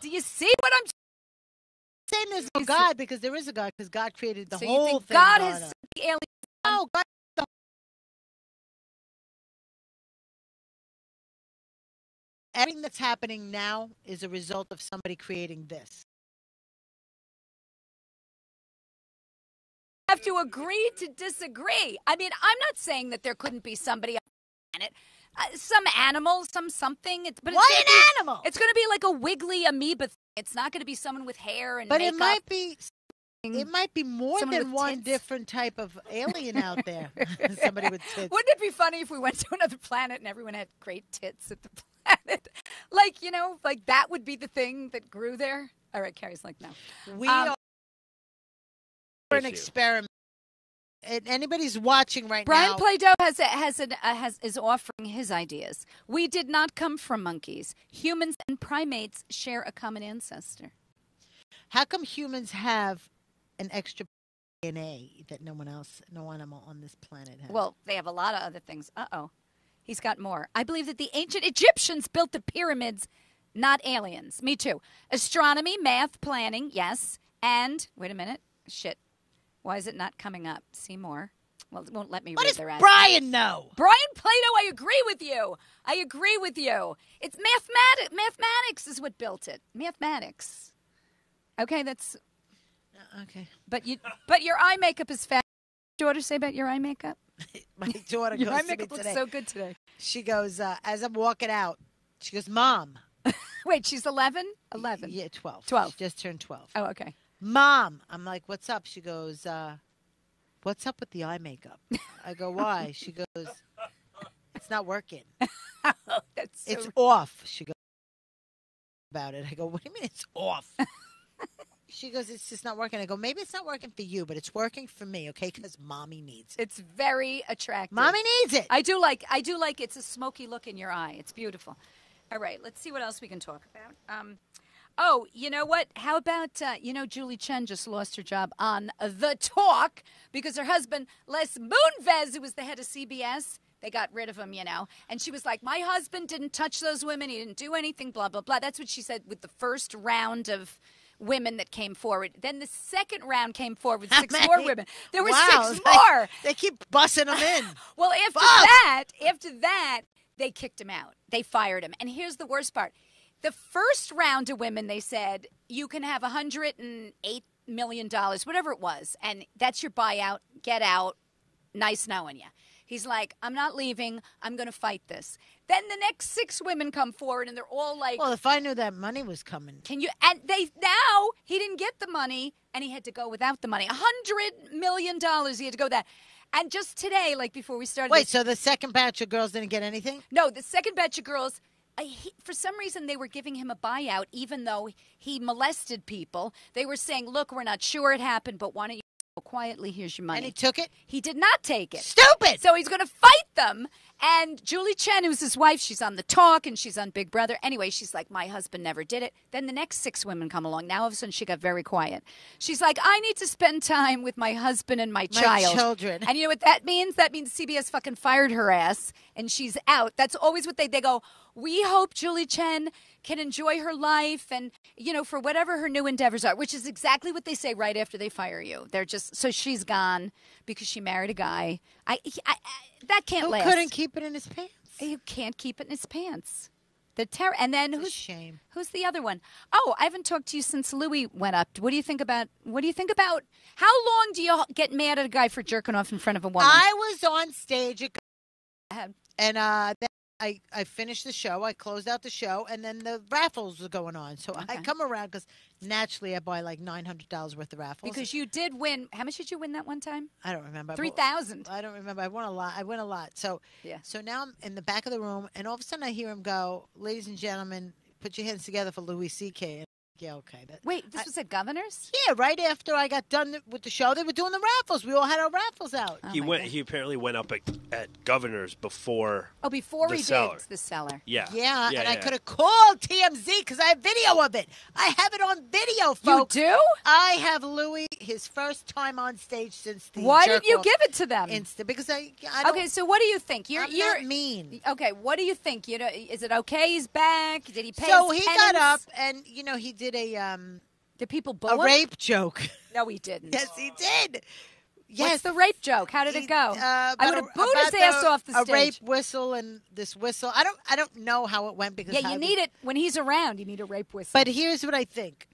"Do you see what I'm?" Saying there's no Is God because there is a God because God created the so whole you think thing. God has sent the alien? No, oh, God. the- Everything that's happening now is a result of somebody creating this. Have to agree to disagree. I mean, I'm not saying that there couldn't be somebody on the planet, uh, some animal, some something. It's, but What it's an be- animal! It's going to be like a wiggly amoeba. Thing. It's not going to be someone with hair and but makeup. it might be It might be more Someone than one tits. different type of alien out there. Somebody with tits. Wouldn't it be funny if we went to another planet and everyone had great tits at the planet? like, you know, like that would be the thing that grew there? All right, Carie's like, no. We Um, are an Issue. experiment. And anybody's watching right now. Brian now. Plato has a, has an, uh, has is offering his ideas. We did not come from monkeys. Humans and primates share a common ancestor. how come humans have an extra DNA that no one else, no animal on this planet has? Well, they have a lot of other things. Uh oh. He's got more. I believe that the ancient Egyptians built the pyramids, not aliens. Me too. Astronomy, math, planning, yes. And, wait a minute. Shit. Why is it not coming up? See more. Well, it won't let me what read the rest. Brian know? Brian Plato, I agree with you. I agree with you. It's mathematics. Mathematics is what built it. Mathematics. Okay, that's. Okay. But you. But your eye makeup is fat. Daughter, say about your eye makeup. My daughter Your eye goes to me makeup looks today. so good today. she goes, uh, as I'm walking out, she goes, Mom. Wait, she's 11? 11. Yeah, 12. 12. She just turned 12. Oh, okay. Mom. I'm like, what's up? She goes, uh, what's up with the eye makeup? I go, why? She goes, it's not working. That's so It's off. She goes about it. I go, what do you mean it's off? she goes, it's just not working. I go, maybe it's not working for you, but it's working for me, okay? Because mommy needs it. it's very attractive. Mommy needs it. I do like I do like it's a smoky look in your eye. It's beautiful. All right, let's see what else we can talk about. Um, oh, you know what? How about uh, you know Julie Chen just lost her job on The Talk because her husband Les Moonves, who was the head of CBS, they got rid of him. You know, and she was like, "My husband didn't touch those women. He didn't do anything." Blah blah blah. That's what she said with the first round of. Women that came forward. Then the second round came forward with six more women. There were Wow, six it's like- more. They keep bussing them in. Well, after that, after that, they kicked him out. They fired him. And here's the worst part: the first round of women, they said you can have 108 million dollars, whatever it was, and that's your buyout. Get out. Nice knowing you. He's like, I'm not leaving. I'm going to fight this. Then the next six women come forward, and they're all like, Well, if I knew that money was coming, "Can you?" And they now he didn't get the money, and he had to go without the money. A hundred million dollars. He had to go with that. And just today, like before we started, wait. this- So the second batch of girls didn't get anything. no, the second batch of girls. I, he, for some reason, they were giving him a buyout, even though he molested people. They were saying, "Look, we're not sure it happened, but why don't you go quietly? Here's your money." And he took it. He did not take it. Stupid. So he's going to fight them. And Julie Chen, who's his wife, she's on the talk and she's on Big Brother. Anyway, she's like, My husband never did it. Then the next six women come along. Now all of a sudden she got very quiet. She's like, I need to spend time with my husband and my, My child. children. And you know what that means? That means CBS fucking fired her ass and she's out. That's always what they they go, We hope Julie Chen can enjoy her life and you know for whatever her new endeavors are which is exactly what they say right after they fire you they're just so she's gone because she married a guy i, I, I that can't Who last couldn't keep it in his pants? you can't keep it in his pants the terror and then who's shame. who's the other one? Oh, I haven't talked to you since Louis went up. What do you think about what do you think about how long do you get mad at a guy for jerking off in front of a woman? I was on stage at and uh, I I finished the show. I closed out the show, and then the raffles were going on. So I come around because naturally I buy like nine hundred dollars worth of raffles. because you did win. How much did you win that one time? I don't remember Three thousand. I don't remember. I won a lot. I win a lot. So Yeah. So now I'm in the back of the room, and all of a sudden I hear him go, "Ladies and gentlemen, put your hands together for Louis C.K." And yeah, okay. That, Wait, this was at Governor's. yeah, right after I got done with the show, they were doing the raffles. We all had our raffles out. Oh he went. God. He apparently went up at, at Governor's before. Oh, before The he cellar. did the cellar. Yeah. Yeah, and I could have called TMZ because I have video of it. I have it on video, folks. You do? I have Louis his first time on stage since the. Why didn't you give it to them? Instant because I. I don't, okay, so what do you think? You're I'm you're not mean. okay. What do you think? You know, is it okay? He's back. Did he pay? So his he got up and you know he did a um Did people boo a rape joke. No, he didn't. yes, he did. Yes, What's the rape joke? How did He- it go? uh, I would have a- booed his ass off the A stage. rape whistle and this whistle. I don't. I don't know how it went because yeah, you need it when he's around. You need a rape whistle. But here's what I think.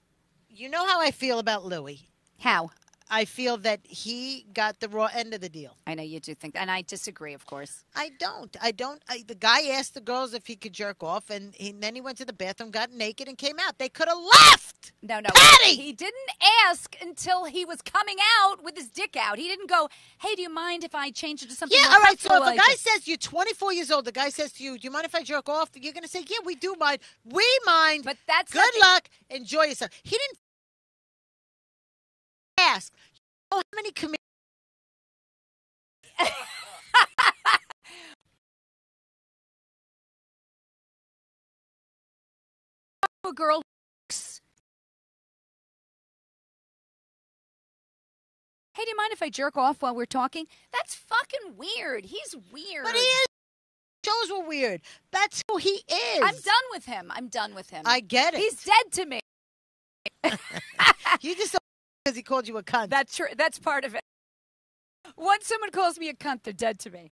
You know how I feel about Louis. how? I feel that he got the raw end of the deal. I know you do think, and I disagree, of course. I don't. I don't. I, the guy asked the girls if he could jerk off, and, he, and then he went to the bathroom, got naked, and came out. They could have left. No, no. Patty! He didn't ask until he was coming out with his dick out. He didn't go, "Hey, do you mind if I change it to something?" Yeah, all right. So if a guy this?" says you're 24 years old, the guy says to you, "Do you mind if I jerk off?" You're going to say, "Yeah, we do mind. We mind." But that's good luck. Enjoy yourself. He didn't ask. You know how many comedians? a girl. Hey, do you mind if I jerk off while we're talking? That's fucking weird. He's weird. But he is. Shows were weird. That's who he is. I'm done with him. I'm done with him. I get it. He's dead to me. you just because he called you a cunt. That's true. That's part of it. Once someone calls me a cunt, they're dead to me.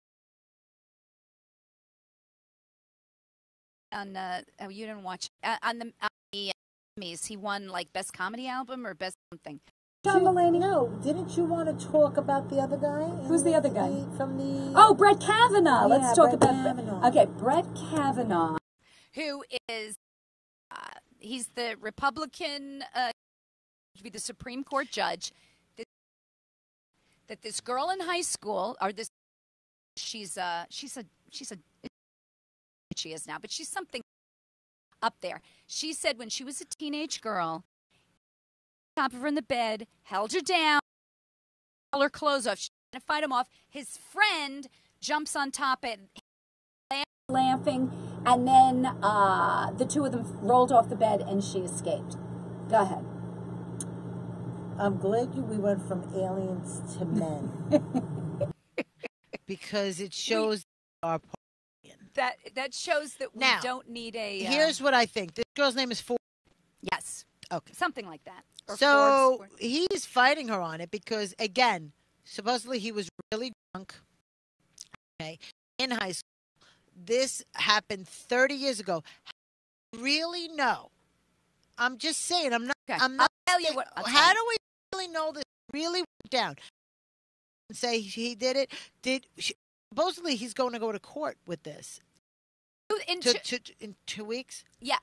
On uh, oh, you didn't watch uh, on the on Emmys. He won like best comedy album or best something. John Mulaney. No, didn't you want to talk about the other guy? Who's the other guy? from the? Oh, Brett Kavanaugh. Yeah, Let's talk Brett about Kavanaugh. Okay, Brett Kavanaugh. who is uh, he's the Republican uh, to be the Supreme Court judge. That, this girl in high school, or this, she's uh she's a she's a she is now, but she's something up there. She said when she was a teenage girl, top of her in the bed, held her down, all her clothes off. She to fight him off. His friend jumps on top and laughing, and then uh, the two of them rolled off the bed and she escaped. Go ahead. I'm glad you. We went from aliens to men because it shows our. that that shows that we Now, don't need a. Uh, Here's what I think. This girl's name is Ford. yes, Okay. something like that. Or So Forbes, or- he's fighting her on it because, again, supposedly he was really drunk. Okay, in high school. This happened 30 years ago. Really? No. I'm just saying. I'm not. Okay, I'm not. I'll tell you what- I'll tell how you. do we really know this really went down? Say he did it. Did she, supposedly he's going to go to court with this? do two in To, two, to, in two weeks. yeah.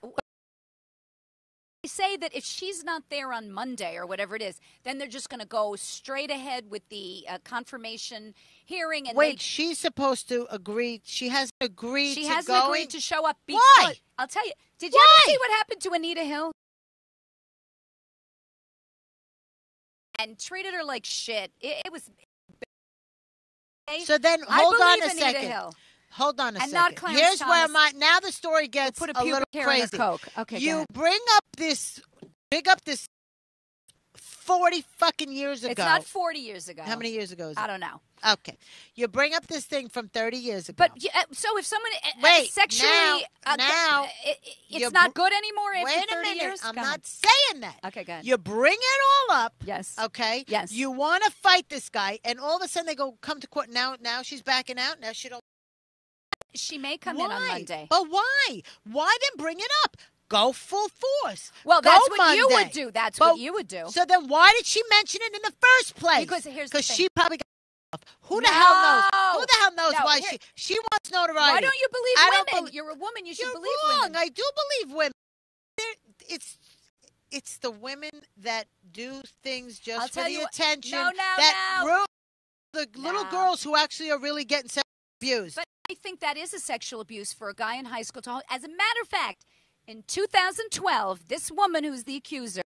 They say that if she's not there on Monday or whatever it is, then they're just going to go straight ahead with the uh, confirmation hearing. And Wait, they, she's supposed to agree. She hasn't agreed she to hasn't going. agreed to show up. Because, Why? I'll tell you. Did you Why? ever see what happened to Anita Hill? And treated her like shit. It, it was. So then, hold on a second. Hill. Hold on a And second. Here's where my now the story gets Put a a little crazy. Coke. Okay, you bring up this, big up this, forty fucking years ago. It's not 40 years ago. How many years ago is it? I don't know. Okay, you bring up this thing from thirty years ago. But uh, so if someone uh, uh, Wait, sexually now- uh, now it, it- it's not good anymore wait a 30 minute, years. I'm Go not saying that. Okay, go ahead. You bring it all up. Yes. Okay. Yes. You want to fight this guy, and all of a sudden they go come to court. Now, now she's backing out. Now she don't. She may come why? in on Monday. But why? Why then bring it up? Go full force. Well, Go that's what you would do. That's But- what you would do. So then, why did she mention it in the first place? Because here's the thing. Cuz she probably got. Who the hell knows? Who the hell knows No, why here- she she wants notoriety? Why don't you believe I don't women? You're a woman. You should You're believe wrong. women. I do believe women. They're- It's it's the women that do things just I'll for the you attention No, no, that no. ruin the little No. girls who actually are really getting sexual abused. But I think that is a sexual abuse for a guy in high school. To, as a matter of fact, in 2012, this woman who's the accuser,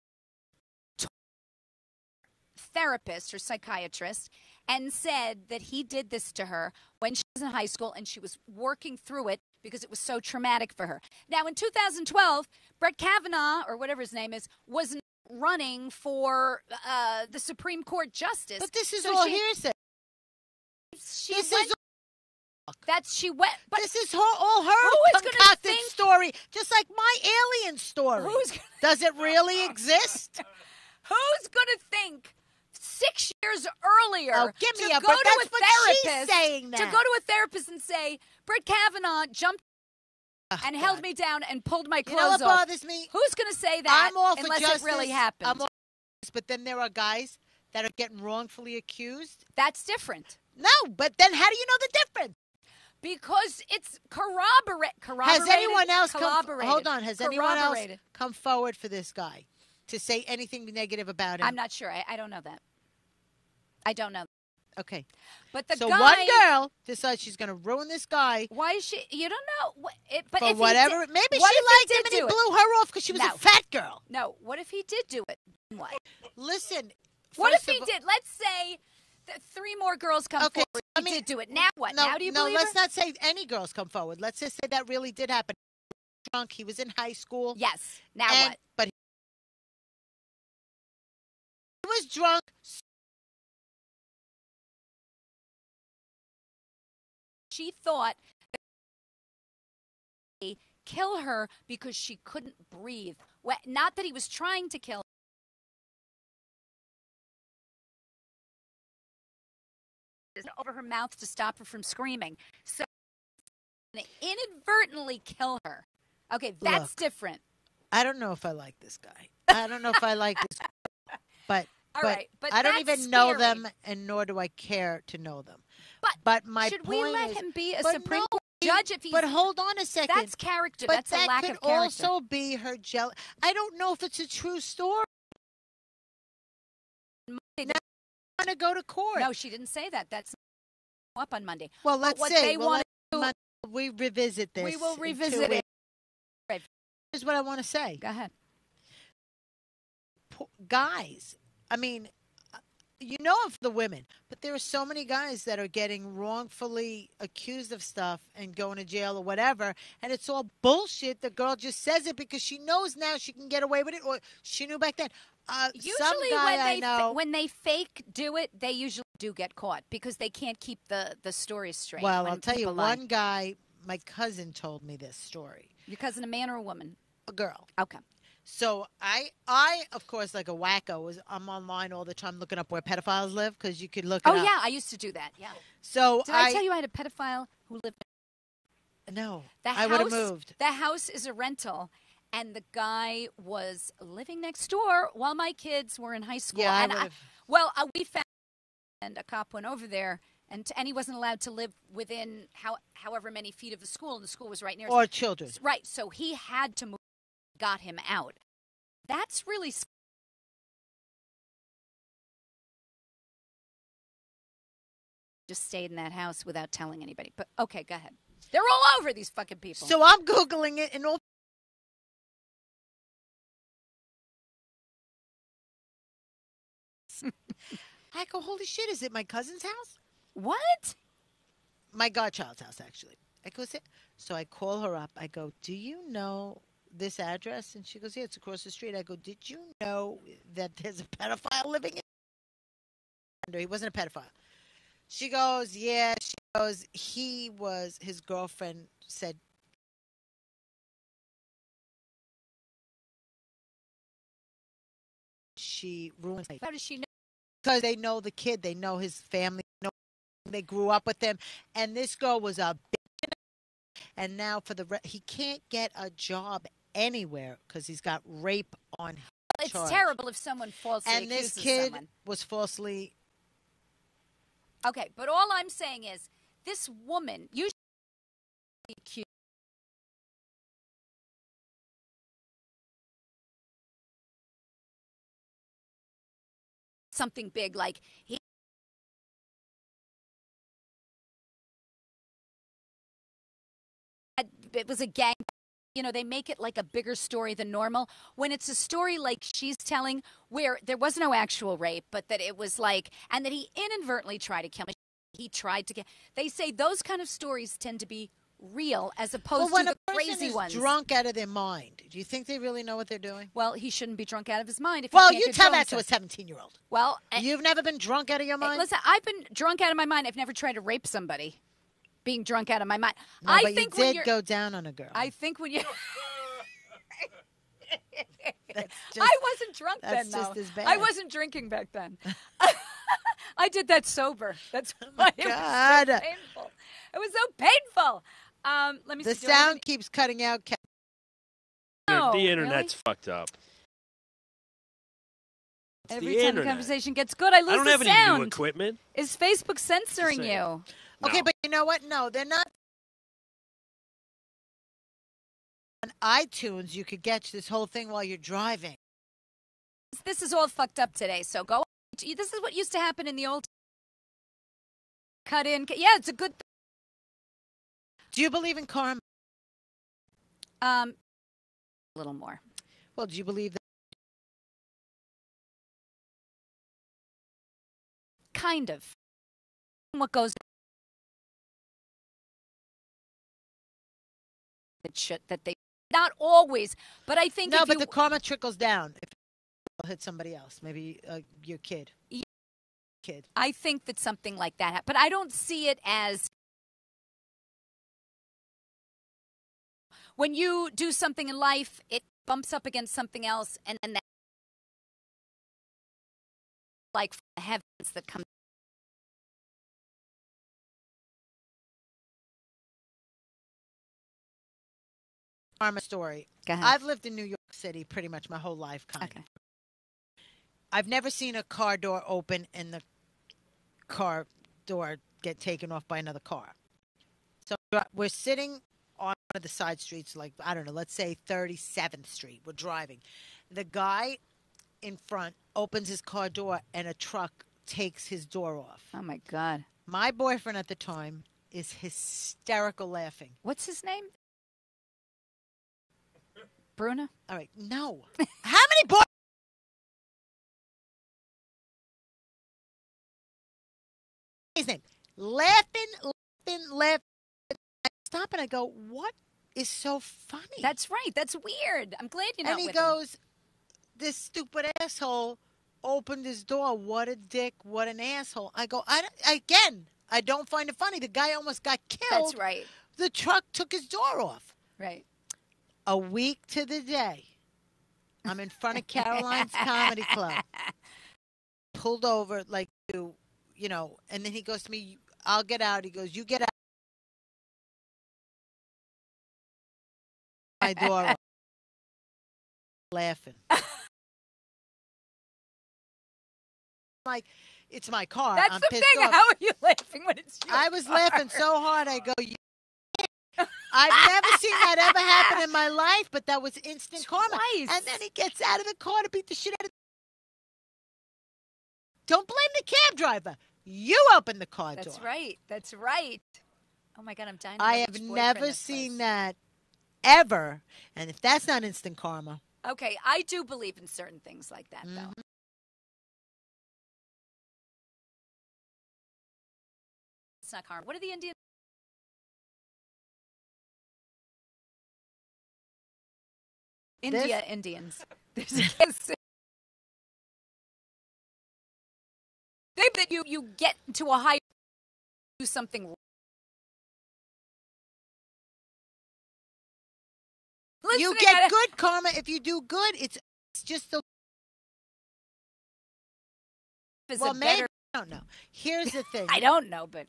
therapist or psychiatrist, and said that he did this to her when she was in high school and she was working through it because it was so traumatic for her. Now, in 2012, Brett Kavanaugh, or whatever his name is, was running for uh, the Supreme Court justice. But this is So all she- hearsay. She This is that she went, but this is her, all her Who is gonna concocted think- story, just like my alien story. Who's gonna- Does it really exist? Who's going to think six years earlier Oh, give me to a- go to that's a what she's therapist saying to go to a therapist and say Brett Kavanaugh jumped Oh, and held me down and pulled my You know what clothes off? bothers me? Who's going to say that I'm all for unless justice. it really happened? I'm all for justice, but then there are guys that are getting wrongfully accused. That's different No, but then how do you know the difference? Because it's corroborate. Corroborated. Has anyone else come? Hold on. Has anyone else come forward for this guy to say anything negative about him? I'm not sure. I, I don't know that. I don't know. Okay. But the so guy. one girl decides she's going to ruin this guy Why is she? You don't know. It, but for if whatever. did- maybe what she liked him and he blew her off because she was No. a fat girl. No. What if he did do it? What? Listen. What if he all- did? Let's say that three more girls come Okay, forward. I He mean, did do it. Now what? No, now do you no, believe let's her? not say any girls come forward. Let's just say that really did happen. Drunk. He was in high school. Yes. Now and- what? But he was drunk. She thought that he kill her because she couldn't breathe. Not that he was trying to kill. Over her mouth to stop her from screaming. So inadvertently kill her. Okay, that's Look. different. I don't know if I like this guy. I don't know if I like this, but All but right, but I don't even know them, and nor do I care to know them. But But my Should point we let is, him be a Supreme no, Court judge if he's But hold on a second. That's character. but That's that a lack could of character. also be her jealous. I don't know if it's a true story. Now want to go to court. no, she didn't say that. That's up on Monday. well, let's what see. they Well, wanna let's- we revisit this. we will revisit it. Here's what I want to say. Go ahead. guys. I mean, uh, you know of the women, but there are so many guys that are getting wrongfully accused of stuff and going to jail or whatever, and it's all bullshit. The girl just says it because she knows now she can get away with it, or she knew back then. Uh, Usually, when I they fa- when they fake do it, they usually do get caught because they can't keep the the story straight. well, I'll tell you, lie. one guy, my cousin told me this story. Your cousin, a man or a woman? A girl. Okay. So I, I of course, like a wacko, was I'm online all the time looking up where pedophiles live because you could look. Oh yeah, I used to do that. Yeah. So Did I, tell you I had a pedophile who lived? No, The I would have house- moved. The house is a rental, and the guy was living next door while my kids were in high school. Yeah, and would've- well, uh, we found, and a cop went over there and and he wasn't allowed to live within how however many feet of the school, and the school was right near. Or children. right, so he had to move. Got him out. That's really. Just stayed in that house without telling anybody. But okay, go ahead. They're all over these fucking people. So I'm googling it, and all. I go, holy shit! Is it my cousin's house? what? My godchild's house, actually. I go, so I call her up. I go, do you know this address? And she goes, yeah, it's across the street. I go, did you know that there's a pedophile living in? He wasn't a pedophile. She goes, yeah. She goes, he was. His girlfriend said she ruined How does she know? Because they know the kid, they know his family, know they grew up with him, and this girl was a. And now for the re- he can't get a job anywhere because he's got rape on. It's charge. terrible if someone falsely And this kid someone. was falsely. Okay, but all I'm saying is this woman usually accused. Something big like he it was a gang you know they make it like a bigger story than normal. When it's a story like she's telling where there was no actual rape but that it was like and that he inadvertently tried to kill me he tried to get they say those kind of stories tend to be real as opposed Well, to the crazy ones drunk out of their mind, do you think they really know what they're doing? well he shouldn't be drunk out of his mind if Well, you tell that to a 17 year old. well eh, You've never been drunk out of your eh, mind. listen i've been drunk out of my mind i've never tried to rape somebody being drunk out of my mind no, i but think you did go down on a girl. i think when you just- I wasn't drunk that's then, just though. as bad. I wasn't drinking back then. I did that sober. That's why it was God. so painful. It was so painful. Um, let me the see. do I have sound keeps cutting out. Ca- No, the really? internet's fucked up. It's Every the time the conversation gets good, I lose I don't the have any sound. new equipment. Is Facebook censoring you? saying. Okay, but you know what? No, they're not. On iTunes, you could get this whole thing while you're driving. This is all fucked up today. So go. This is what used to happen in the old. Cut in. Yeah, it's a good. Do you believe in karma? Um, a little more. Well, do you believe that? Kind of. What goes. That should that they not always, but I think No, if but you, the karma trickles down. If you hit somebody else, maybe uh, your kid. Ye- Kid. I think that something like that, but I don't see it as when you do something in life, it bumps up against something else, and then that like from the heavens that come. Karma story. I've lived in New York City pretty much my whole life, kind Okay. of. I've never seen a car door open and the car door get taken off by another car. So we're sitting on one of the side streets, like, I don't know, let's say 37th Street. We're driving. The guy in front opens his car door and a truck takes his door off. Oh my God! My boyfriend at the time is hysterical laughing. What's his name? Bruno. All right, no. How many boys? His name. Laughing, laughing, laughing. Stop and I go, what is so funny? That's right. That's weird. I'm glad you're not and he with him. goes, this stupid asshole opened his door. What a dick. What an asshole. I go, I again, I don't find it funny. The guy almost got killed. That's right. The truck took his door off. Right. a week to the day, I'm in front of Caroline's Comedy Club. Pulled over, like, you, you know, and then he goes to me, I'll get out. He goes, You get My door. Laughing. like, it's my car. That's I'm the pissed thing. off. How are you laughing when it's your I was car? laughing so hard. I go, "You I've never seen that ever happen in my life, but that was instant karma. And then he gets out of the car to beat the shit out of. Don't blame the cab driver. You opened the car That's door. That's right. That's right. Oh my God, I'm dying. I have never seen was. that ever. And if that's not instant karma, Okay, I do believe in certain things like that, though. Mm-hmm. It's not karma. What are the Indian? India Indians. There's a case. They that you you get to a higher do something. Wrong. you get I- good karma. If you do good, it's, it's just the is well, maybe better. I don't know. Here's the thing. I don't know, but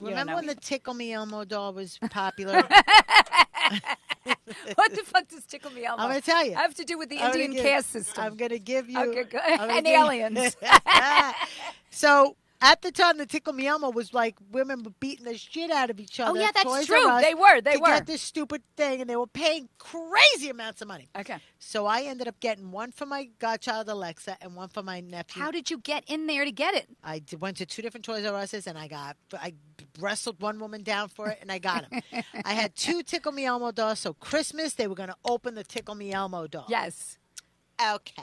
Remember know when the. Tickle Me Elmo doll was popular? what the fuck does tickle me Elmo? I'm going to tell you. have to do with the I'm Indian give- caste system. I'm going to give you. Okay, good. And aliens. so at the time, the Tickle Me Elmo was like women were beating the shit out of each oh, other. oh yeah, that's Toys true. They were. They to were. get this stupid thing, and they were paying crazy amounts of money. okay. So I ended up getting one for my godchild Alexa and one for my nephew. How did you get in there to get it? I went to two different Toys R Us's and I got I wrestled one woman down for it and I got him. I had two Tickle Me Elmo dolls. So Christmas they were going to open the Tickle Me Elmo doll. Yes. Okay.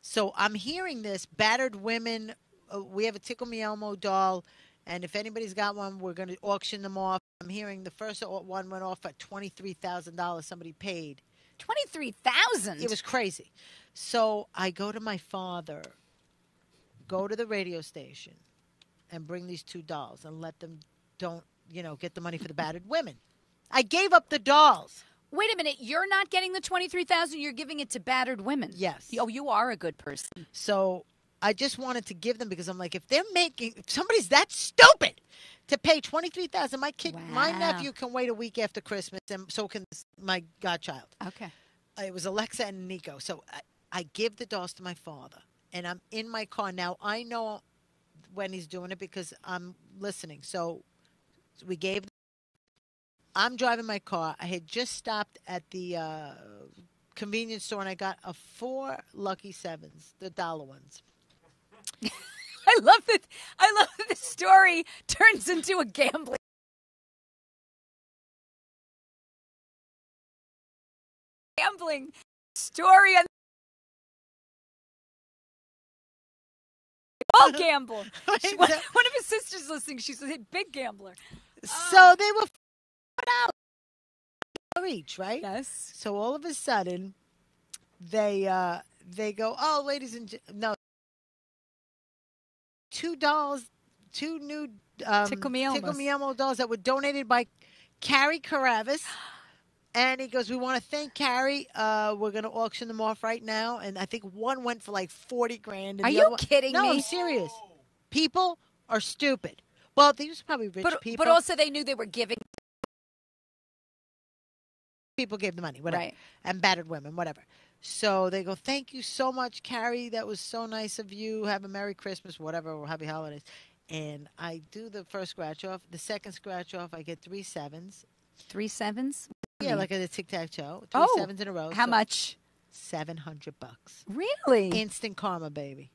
So I'm hearing this battered women. Uh, we have a Tickle Me Elmo doll, and if anybody's got one, we're going to auction them off. I'm hearing the first one went off at twenty three thousand dollars. Somebody paid. Twenty three thousand. It was crazy. So I go to my father, go to the radio station, and bring these two dolls and let them don't you know get the money for the battered women. I gave up the dolls. Wait a minute. You're not getting the twenty three thousand. You're giving it to battered women. Yes. Oh, you are a good person. So I just wanted to give them because I'm like, if they're making, if somebody's that stupid to pay twenty three thousand, my kid, my nephew can wait a week after Christmas, and so can my godchild. Okay. Uh, It was Alexa and Nico. So I, I give the dolls to my father, and I'm in my car now. I know when he's doing it because I'm listening. So we gave. I'm driving my car. I had just stopped at the uh, convenience store and I got a four Lucky Sevens, the dollar ones. I love that. I love that the story turns into a gambling. Gambling story and all gamble. She- one, one of his sisters listening. She's a big gambler. So they were dollars each, right? Yes. So all of a sudden, they uh, they go, oh, ladies and no, two dolls, two new um, Tickle Me Elmos. Tickle Me Elmo dolls that were donated by Carie Karavas. And he goes, we want to thank Carrie. Uh, we're going to auction them off right now. And I think one went for like 40 grand. and Are the you one- kidding no, me? I'm serious. People are stupid. Well, these are probably rich But people. but also they knew they were giving. people gave the money, whatever, Right. and battered women, whatever. So they go, "Thank you so much, Carie. That was so nice of you. Have a Merry Christmas, whatever, or Happy Holidays." And I do the first scratch off. The second scratch off, I get three sevens. Three sevens. Yeah, like at a tic tac toe. Three Oh, sevens in a row. How so much? Seven hundred bucks. Really? Instant karma, baby.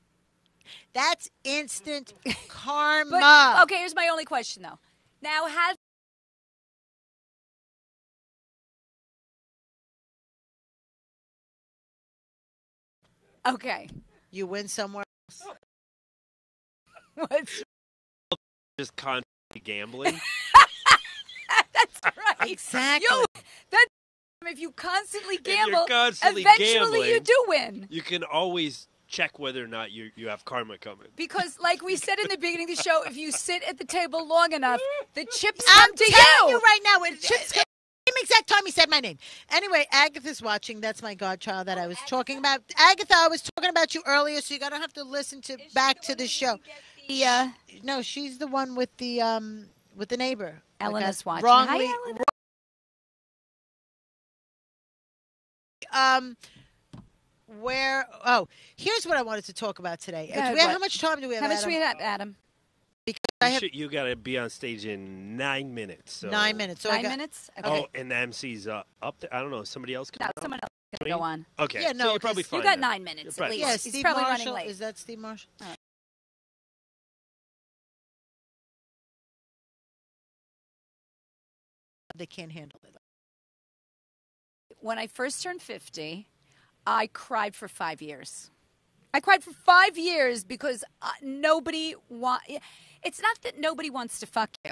That's instant karma. But, okay, here's my only question though. Now, have okay, You win somewhere. else. what's Just constantly gambling. that's right? Exactly. You that if you constantly you're gamble, constantly eventually you do win. you can always check whether or not you you have karma coming. Because, like we said in the beginning of the show, if you sit at the table long enough, the chips I'm come to telling you. you right now. It, Chips it- same exact time he said my name. Anyway, Agatha's watching. That's my godchild that I was talking about. Agatha, I was talking about you earlier, so you don't have to listen to back to the show. Yeah, No, she's the one with the um with the neighbor. I Ellen got is watching. Hi, Wrongly, Ellen. um, where? Oh, here's what I wanted to talk about today. Go Do we have, how much time do we have? How much Adam? we have, Adam? I You, have should- you got to be on stage in nine minutes. So. nine minutes. So Nine got, minutes? Okay. Oh, and the MC's uh, up there. I don't know. Somebody else can. no, someone else is going to go on. Okay. Yeah, so no, you're probably 'cause fine. You got then. nine minutes You're at least. Yeah, He's Steve probably Marshall. running late. Is that Steve Marshall? Alright. They can't handle it. when I first turned 50, I cried for five years. I cried for five years because uh, nobody want. It's not that nobody wants to fuck you.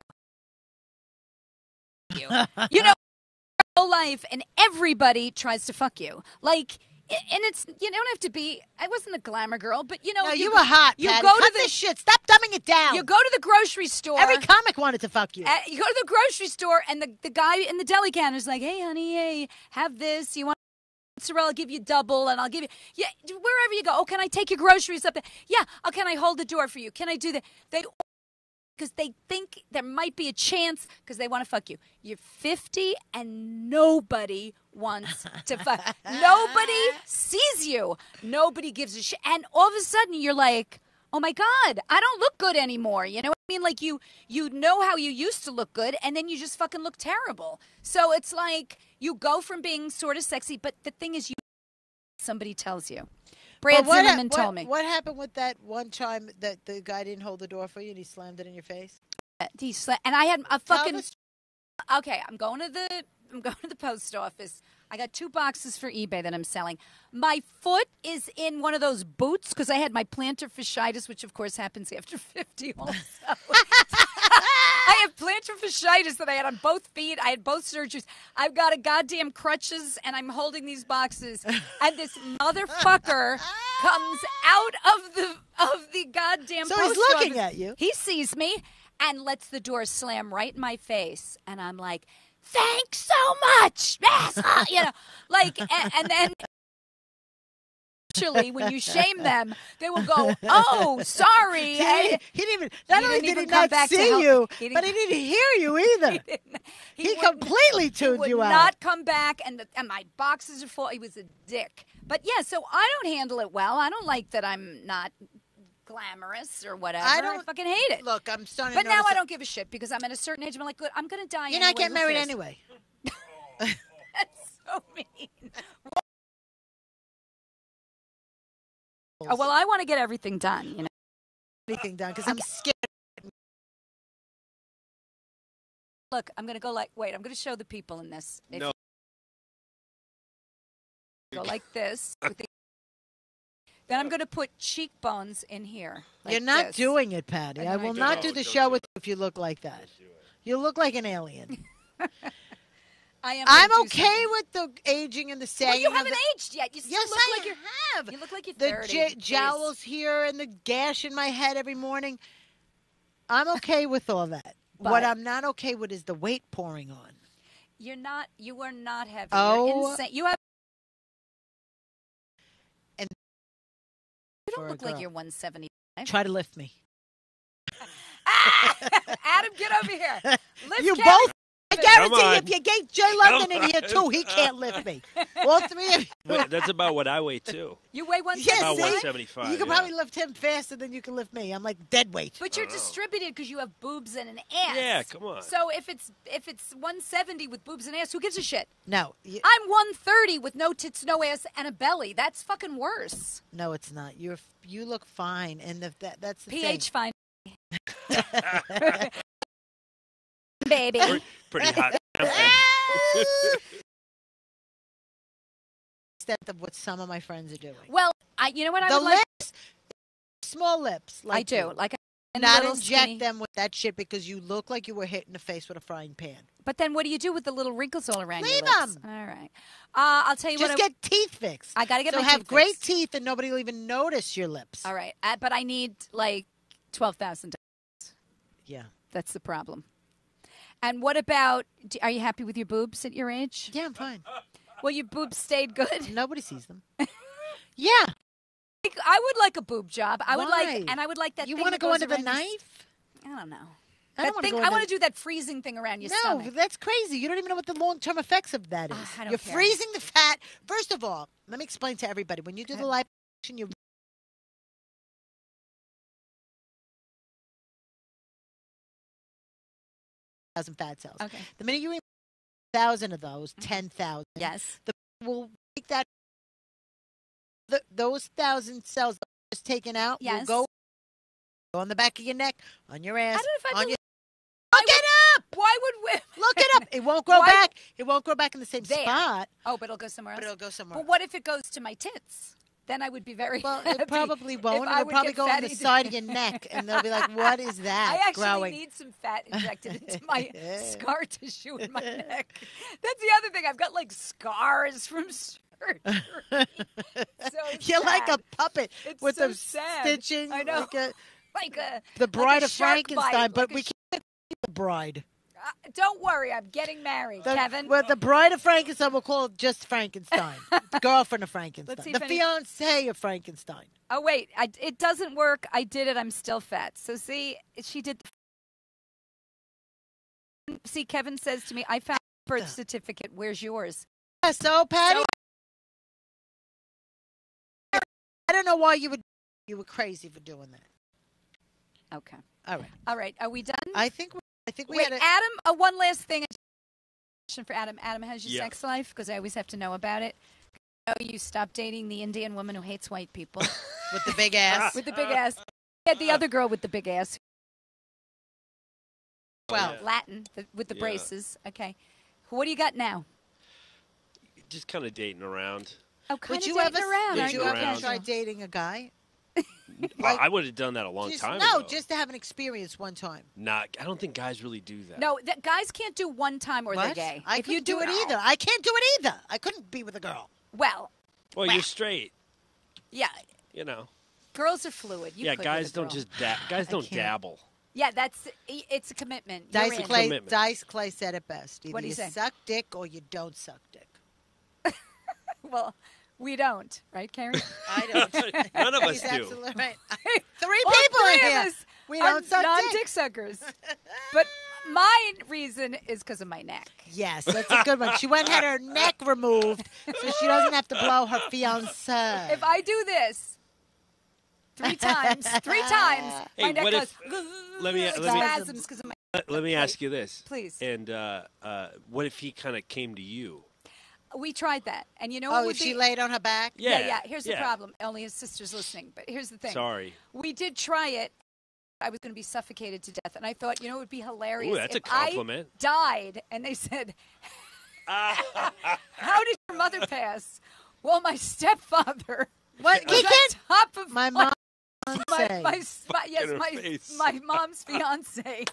You, you know, your whole life, and everybody tries to fuck you. Like, and it's you don't have to be. I wasn't a glamour girl, but you know, No, you, go- were hot. You Patty. go Cut to the this shit. Stop dumbing it down. you go to the grocery store. Every comic wanted to fuck you. Uh, you go to the grocery store, and the, the guy in the deli counter is like, "Hey, honey, hey, have this. You want mozzarella? I'll give you double, and I'll give you yeah. Wherever you go, oh, can I take your groceries up there? Yeah. Oh, can I hold the door for you? Can I do that? They because they think there might be a chance because they want to fuck you. You're 50 and nobody wants to fuck. nobody sees you. Nobody gives a shit. And all of a sudden you're like, "Oh my god, I don't look good anymore." You know what I mean? Like you you know how you used to look good and then you just fucking look terrible. So it's like you go from being sort of sexy, but the thing is you somebody tells you. Brad what, Zimmerman what, told me. What happened with that one time that the guy didn't hold the door for you and he slammed it in your face? Uh, he sla- and I had a fucking okay, I'm going to the I'm going to the post office. I got two boxes for eBay that I'm selling. My foot is in one of those boots because I had my plantar fasciitis, which of course happens after 50 also. I have plantar fasciitis that I had on both feet. I had both surgeries. I've got a goddamn crutches and I'm holding these boxes. And this motherfucker comes out of the of the goddamn So he's looking office. at you. He sees me and lets the door slam right in my face, and I'm like, "Thanks so much, asshole," you know, like, and, and then. Actually, when you shame them, they will go, "Oh, sorry." He, and- didn't- he didn't even. Not He only didn't did even he come not back to see you, he but he didn't hear you either. He, would- completely tuned you out. not come back, and the, and my boxes are full. He was a dick. But yeah, so I don't handle it well. I don't like that I'm not glamorous or whatever. I don't- fucking hate it. Look, I'm starting. but now I don't give a shit because I'm at a certain age. I'm like, good, I'm gonna die. You're anyway. not getting married anyway. That's so mean. Oh, well, I want to get everything done. You know. Anything done because I'm scared. Look, I'm gonna go like. Wait, I'm gonna show the people in this. If No. Go like this. with the- then I'm gonna put cheekbones in here. like You're not this. doing it, Patty. I I will not do the show with you if you look like that. You look like an alien. I am. I'm okay with the aging and the Well, sagging. you haven't the, aged yet. You still yes, look I like you're. have. You look like you're the 30. j- jowls here and the gash in my head every morning. I'm okay with all that. what I'm not okay with is the weight pouring on. You're not. You are not heavy. Oh. You're insane. You have. And you don't look like you're 170. Try to lift me. Ah! Adam, get over here. Lift you both. I guarantee on. if you get Jay London in here too, he can't lift me. All three of you. Wait, that's about what I weigh too. You weigh one. Yeah, About see? 175. You can yeah. probably lift him faster than you can lift me. I'm like dead weight. But you're oh. distributed because you have boobs and an ass. Yeah, come on. So if it's if it's 170 with boobs and ass, who gives a shit? No, I'm 130 with no tits, no ass, and a belly. That's fucking worse. no, it's not. You're you look fine, and the, that that's the pH thing. fine. Baby. Pretty, pretty hot. extent of what some of my friends are doing. Well, I you know what I the would like. lips, small lips. Like I do. you. Like a not little inject skinny- them with that shit because you look like you were hit in the face with a frying pan. But then what do you do with the little wrinkles all around your Leave lips? 'em. All right. Uh, I'll tell you Just what. I- get teeth fixed. I gotta get so my have teeth great fixed. teeth and nobody will even notice your lips. all right. Uh, but I need like twelve thousand. Yeah. That's the problem. And what about? do- Are you happy with your boobs at your age? Yeah, I'm fine. Well, your boobs stayed good. Nobody sees them. yeah. I would like a boob job. I would Why? like, and I would like that. You thing want to that go goes under the around your- knife? I don't know. I that don't wanna thing. go I want to do that freezing thing around your no, stomach. that's crazy. You don't even know what the long term effects of that is. Ah, I don't You're care. freezing the fat. First of all, let me explain to everybody. When you do the liposuction, you thousand fat cells. Okay. The minute you remove thousand of those, Mm-hmm. ten thousand, Yes. The will take that. The, those thousand cells just taken out Yes. will go, go on the back of your neck, on your ass, I don't know if I on your. Look it up. Why would women? Look it up. It won't grow Why- back. It won't grow back in the same There. spot, Oh, but it'll go somewhere else. but it'll go somewhere. But what if it goes to my tits? Then I would be very Well, it probably won't. It'll would probably go on the side of your neck, and they'll be like, "What is that I actually growing?" need some fat injected into my scar tissue in my neck. That's the other thing. I've got like scars from surgery. so You're like a puppet It's with so the sad. stitching, I know. like a, like a the Bride a of Frankenstein. bite, but like we can't be the bride. Uh, don't worry, I'm getting married, The, Kevin. Well, the Bride of Frankenstein, we'll call it just Frankenstein. the girlfriend of Frankenstein. The fiance of Frankenstein. Oh wait, I, it doesn't work. I did it. I'm still fat. So see, she did. See, Kevin says to me, "I found birth certificate. Where's yours?" Yeah, so Patty, So- I don't know why you would. You were crazy for doing that. Okay. All right. All right. Are we done? I think. we- I think we Wait, had a, Adam. Uh, one last thing. Question for Adam. Adam, how's your Yeah. sex life? Because I always have to know about it. Oh, you stopped dating the Indian woman who hates white people with the big ass. with the big ass. Yeah, the other girl with the big ass, well, Yeah. Latin, the, with the Yeah. braces. Okay. What do you got now? Just kind of dating around. Oh, kind would of you dating ever? around. Would aren't you Dating ever try dating a guy? I- I would have done that a long Just- time no, ago. just to have an experience one time. not. I don't think guys really do that. No, that guys can't do one time or they're gay. I if you couldn't do, it no. either. I can't do it either. I couldn't be with a girl. Well, Well, you're straight. yeah, You know. girls are fluid. You yeah, guys don't just da- guys don't dabble. Yeah, that's it's a commitment. You're Dice. Clay, Commitment. Dice Clay said it best. Either What'd he you say? suck dick or you don't suck dick. Well, we don't, right, Karen? I don't. None of us He's do. absolutely right. Three All people three in of here. us We are don't suck non-dick dick. suckers. but my reason is because of my neck. Yes, that's a good one. She went and had her neck removed so she doesn't have to blow her fiance. If I do this three times, three times, my neck what goes. if- let me- let me- spasms because of my. Let, let me ask you this. Please. And uh, uh, what if he kind of came to you? We tried that, and you know what oh, would if she be? laid on her back? yeah, Yeah, yeah. Here's the problem. Only his sister's listening, but here's the thing. Sorry. We did try it. I was going to be suffocated to death, and I thought, you know, it would be hilarious Ooh, that's a if I died, and they said, "How did your mother pass?" Well, my stepfather What? was He on can't. top of My my mom my, my, my yes, my face. my mom's fiance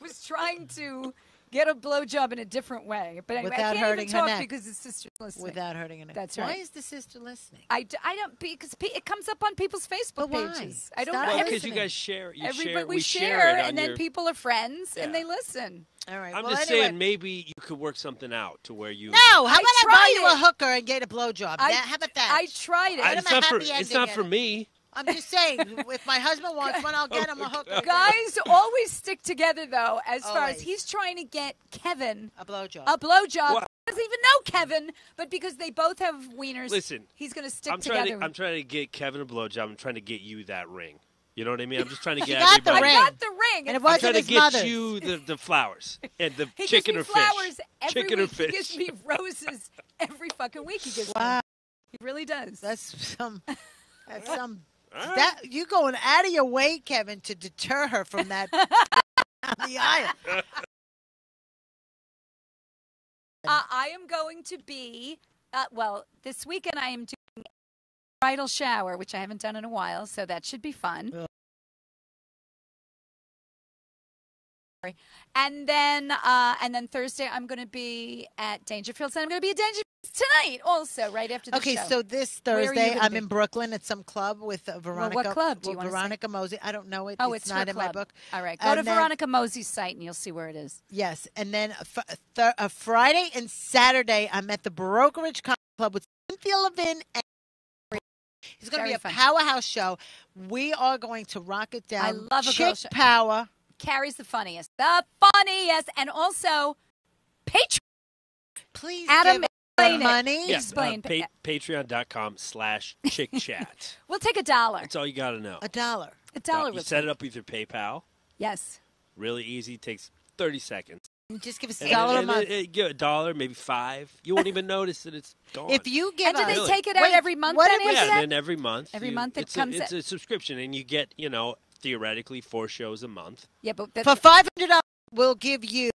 was trying to get a blowjob in a different way, but anyway, Without I can't hurting even talk neck. because his sister's listening. without hurting her neck. That's right. Why is the sister listening? I, d- I don't because pe- it comes up on people's Facebook But why? pages. I don't Stop know. Well, everything. because you guys share. You Everybody share. we, share, it on and then your, people are friends and they listen. All right. I'm well, just anyway. saying, maybe you could work something out to where you. No, how about I I, buy tried you a it. hooker and get a blowjob? I- That- how about that? I tried it. I- it's am I not for. happy It's ending not in for it? me. I'm just saying, if my husband wants one, I'll get him a hooker. Guys always stick together though, as far as Always. he's trying to get Kevin A blowjob. a blowjob. What? He doesn't even know Kevin, but because they both have wieners, Listen, he's going to stick I'm trying together. to. I'm trying to get Kevin a blowjob. I'm trying to get you that ring. You know what I mean? I'm just trying to She get got the I ring. got the ring, And it I'm wasn't trying to his get mother's. you the, the flowers and the he chicken gives or me flowers fish. every Chicken or week. He fish. gives me roses every fucking week. He gives me. Wow, He really does. that's some. That's some. Right. That you going out of your way, Kevin, to deter her from that down the aisle. Uh, I am going to be, uh, well, this weekend I am doing a bridal shower, which I haven't done in a while, so that should be fun. And then, uh, and then Thursday I'm going to be at Dangerfields, and I'm going to be at Dangerfields tonight, also, right after the Okay, show. so this Where are you Thursday I'm be? in Brooklyn at some club with uh, Veronica. what club? Do you wanna say? Veronica Mosey. I don't know it. oh, it's, it's, not in my book. All right, go And to then- Veronica Mosey's site, and you'll see where it is. Yes, and then a, th- a Friday and Saturday I'm at the Brokerage Club with Cynthia Levin and. It's going to be a fun. powerhouse show. We are going to rock it down. I love a Chick girl show. power. Carie's the funniest. The funniest. And also, Patreon. Please Adam, explain it. money. Yeah, Explain. Uh, pa- Patreon.com slash chick chat. We'll take a dollar. That's all you got to know. A dollar. A dollar. You set it up with your PayPal. Yes. Really easy. Takes 30 seconds. Just give us a And- dollar a and- month. and- and give a dollar, maybe five. You won't even notice that it's gone. If you give And do us, they Really? take it out Wait, every month what then did we after yeah, and then every month. Every you- month it it's comes A, it's a subscription, and you get you know theoretically four shows a month. Yeah, but that, for five hundred dollars, we'll give you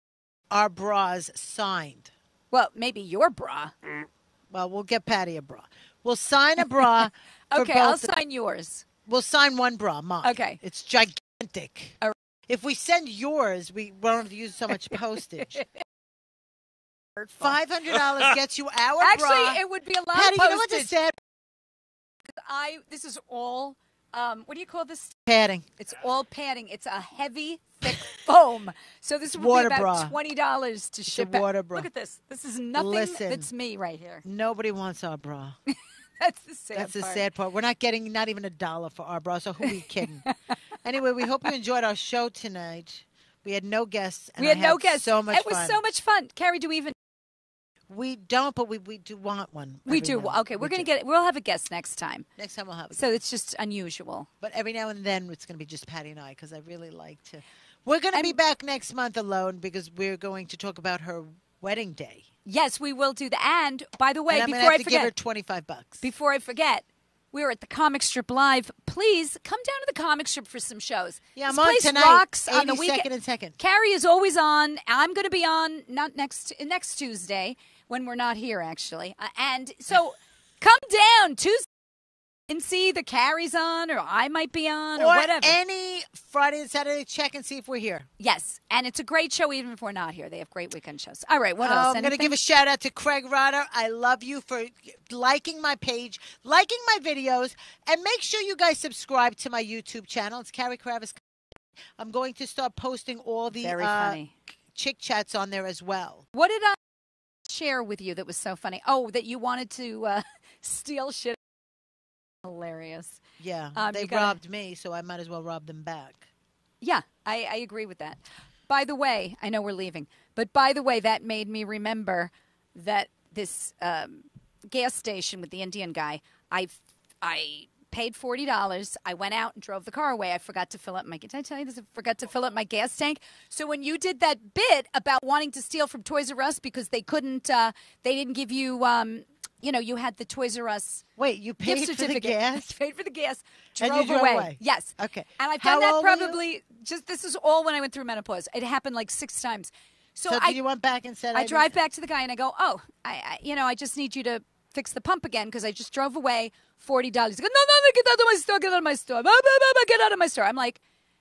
our bras signed. Well, maybe your bra. Well, we'll get Patty a bra. We'll sign a bra. Okay, I'll sign yours. We'll sign one bra, mine. Okay. It's gigantic. All right. If we send yours, we won't have to use so much postage. Five hundred dollars gets you our Actually, bra. it would be a lot Patty, of you know postage. a I this is all um, what do you call this? padding? It's all padding. It's a heavy, thick foam. So this would water be about bra. twenty dollars to ship. out. water bra. Look at this. This is nothing. Listen. That's me right here. Nobody wants our bra. That's the sad That's the part. sad part. We're not getting not even a dollar for our bra. So who we kidding? anyway, we hope you enjoyed our show tonight. We had no guests. And we had I no guests. So much It was fun. so much fun. Carie, do we even? We don't, but we, we do want one. We do. now- Okay, we're we gonna do. get. We'll have a guest next time. next time. We'll have. A So it's just unusual. But every now and then it's going to be just Patty and I because I really like to. We're going to be back next month alone because we're going to talk about her wedding day. Yes, we will do that. And by the way, I'm before have I to give her forget, 25 bucks. before I forget, we were at the Comic Strip Live. Please come down to the Comic Strip for some shows. yeah, I'm this on place tonight. rocks on the 82nd weekend. and second. Carie is always on. I'm going to be on not next next Tuesday when we're not here actually. Uh, and so come down Tuesday and see the Carie's on or I might be on or, Or whatever. any Friday and Saturday, check and see if we're here. yes, and it's a great show even if we're not here. They have great weekend shows. All right, what Uh, else? I'm going to give a shout out to Craig Rotter. I love you for liking my page, liking my videos, and make sure you guys subscribe to my YouTube channel. It's Carie Karavas. I'm going to start posting all the Very uh, funny. chick chats on there as well. What did I share with you that was so funny? Oh, that you wanted to uh, steal shit. Hilarious. Yeah, Um, they gotta- robbed me, so I might as well rob them back. Yeah, I, I agree with that. By the way, I know we're leaving, but by the way, that made me remember that this um, gas station with the Indian guy, I, I paid forty dollars. I went out and drove the car away. I forgot to fill up my. Did I tell you this? I forgot to fill up my gas tank. So when you did that bit about wanting to steal from Toys R Us because they couldn't, uh, they didn't give you, um, you know, you had the Toys R Us Wait, you paid gift for the gas? paid for the gas. And Drove, you drove away. away? Yes. Okay. And I've How done that old were you? probably just. This is all when I went through menopause. It happened like six times. So, So, I you went back and said, I did- drive back to the guy and I go, oh, I, I you know I just need you to fix the pump again because I just drove away forty dollars. No, no, no, get out of my store, get out of my store, Blah, blah, blah, get out of my store. I'm like,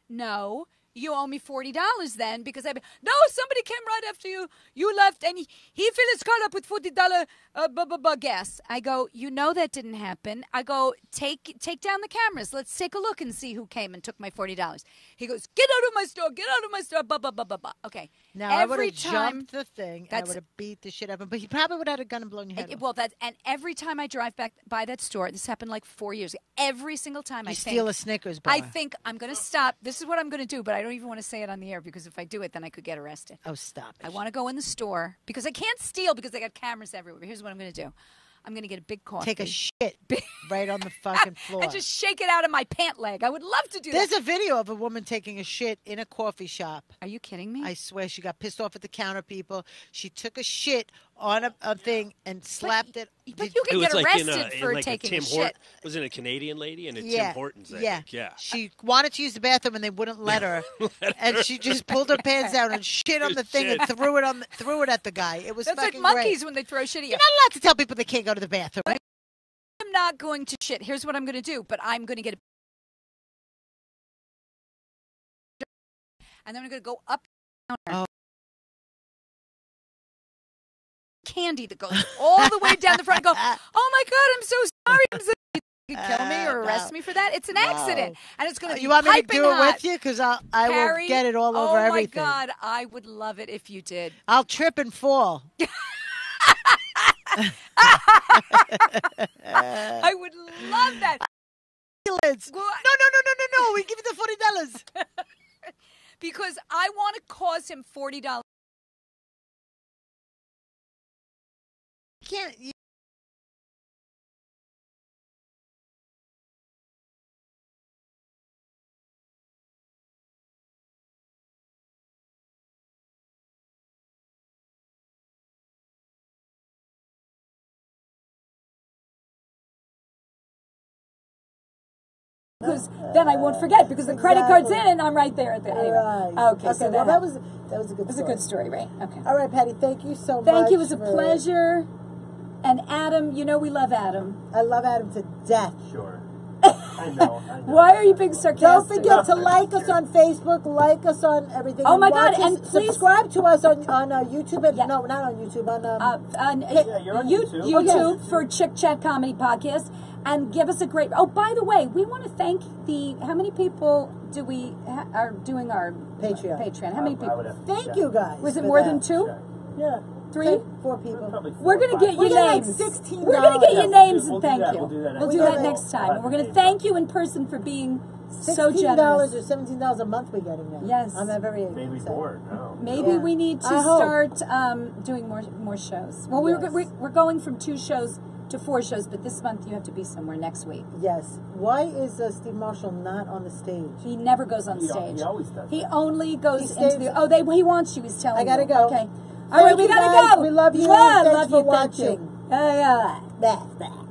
no. You owe me forty dollars then because I no somebody came right after you you left and he, he filled his car up with forty dollar uh, bu- bu- bu- gas. I go you know that didn't happen. I go take take down the cameras. Let's take a look and see who came and took my forty dollars. He goes get out of my store, get out of my store. Blah blah blah blah blah. Okay. Now I would every have time jumped the thing. I would have beat the shit out of him, but he probably would have had a gun and blown your head it- off. well, that and every time I drive back by that store, this happened like four years. ago. Every single time I You think, steal a Snickers bar. I think I'm going to stop. This is what I'm going to do, but I don't even want to say it on the air because if I do it, then I could get arrested. oh, stop it. I want to go in the store because I can't steal because they got cameras everywhere. Here's what I'm going to do. I'm going to get a big coffee. take a shit right on the fucking floor. and just shake it out of my pant leg. I would love to do that. There's that. a video of a woman taking a shit in a coffee shop. Are you kidding me? I swear she got pissed off at the counter people. She took a shit on a, a thing and slapped it. but you can was get like arrested a, for like taking a Tim shit. Hortons. Was it a Canadian lady and a yeah, Tim Hortons? I yeah, think. yeah. She wanted to use the bathroom and they wouldn't let her, and she just pulled her pants down and shit on the thing and threw it on the, threw it at the guy. It was That's like monkeys Great. when they throw shit at you. You're not allowed to tell people they can't go to the bathroom. I'm not going to shit. Here's what I'm going to do, but I'm going to get a and then I'm going to go up the counter. Oh. Candy that goes all the way down the front. I go, oh my god, I'm so sorry. I'm so you could kill me or Uh, arrest no. me for that. It's an accident, and it's going to be You want me to do it hot. with you? Because I I will get it all over oh everything. my god, I would love it if you did. I'll trip and fall. I would love that. No, no, no, no, no, no. We give you the forty dollars. because I want to cause him forty dollars. Can't. You, Because then I won't forget because the credit card's in and I'm right there at the anyway. Right. Okay, so well, that, that was that was a good. It was a story. good story, right? Okay. All right, Patty. Thank you so much. Thank you. It was a pleasure. And Adam, you know we love Adam. I love Adam to death. Sure. I know. I know. Why are you being sarcastic? Don't forget to like us on Facebook, like us on everything. Oh my watch God, us- and please- subscribe to us on on uh, YouTube. And, Yeah. No, not on YouTube. On um, uh, on Yeah, you're on you- YouTube. YouTube Oh, for Chick Chat Comedy Podcast, and give us a great. Oh, by the way, we want to thank the. How many people do we ha- are doing our Patreon. Patreon. How many I- I would people? have thank you guys. Was it more that. than two? Check. Yeah, Three? Four people. Four We're gonna get your We get like names. $16. We're gonna get you Yeah, we'll names do- we'll and thank you. We'll do that We'll next do time. that next time. We'll And we're gonna thank you in person for being so generous. Sixteen dollars or seventeen dollars a month we're getting now. Yes. I'm very Maybe upset. more. No. Maybe Yeah. we need to start um, doing more more shows. Well, we're, Yes. we're we're going from two shows to four shows, but this month you have to be somewhere next week. Yes. Why is uh, Steve Marshall not on the stage? He never goes on He stage. he always does He that. only goes He into the. Oh, they he wants you. He's telling I gotta you. go. Okay. All right, we gotta guys. go. We love you. Mwah, Thanks love for you. Thank you. watching. Uh, yeah. Bah, bah.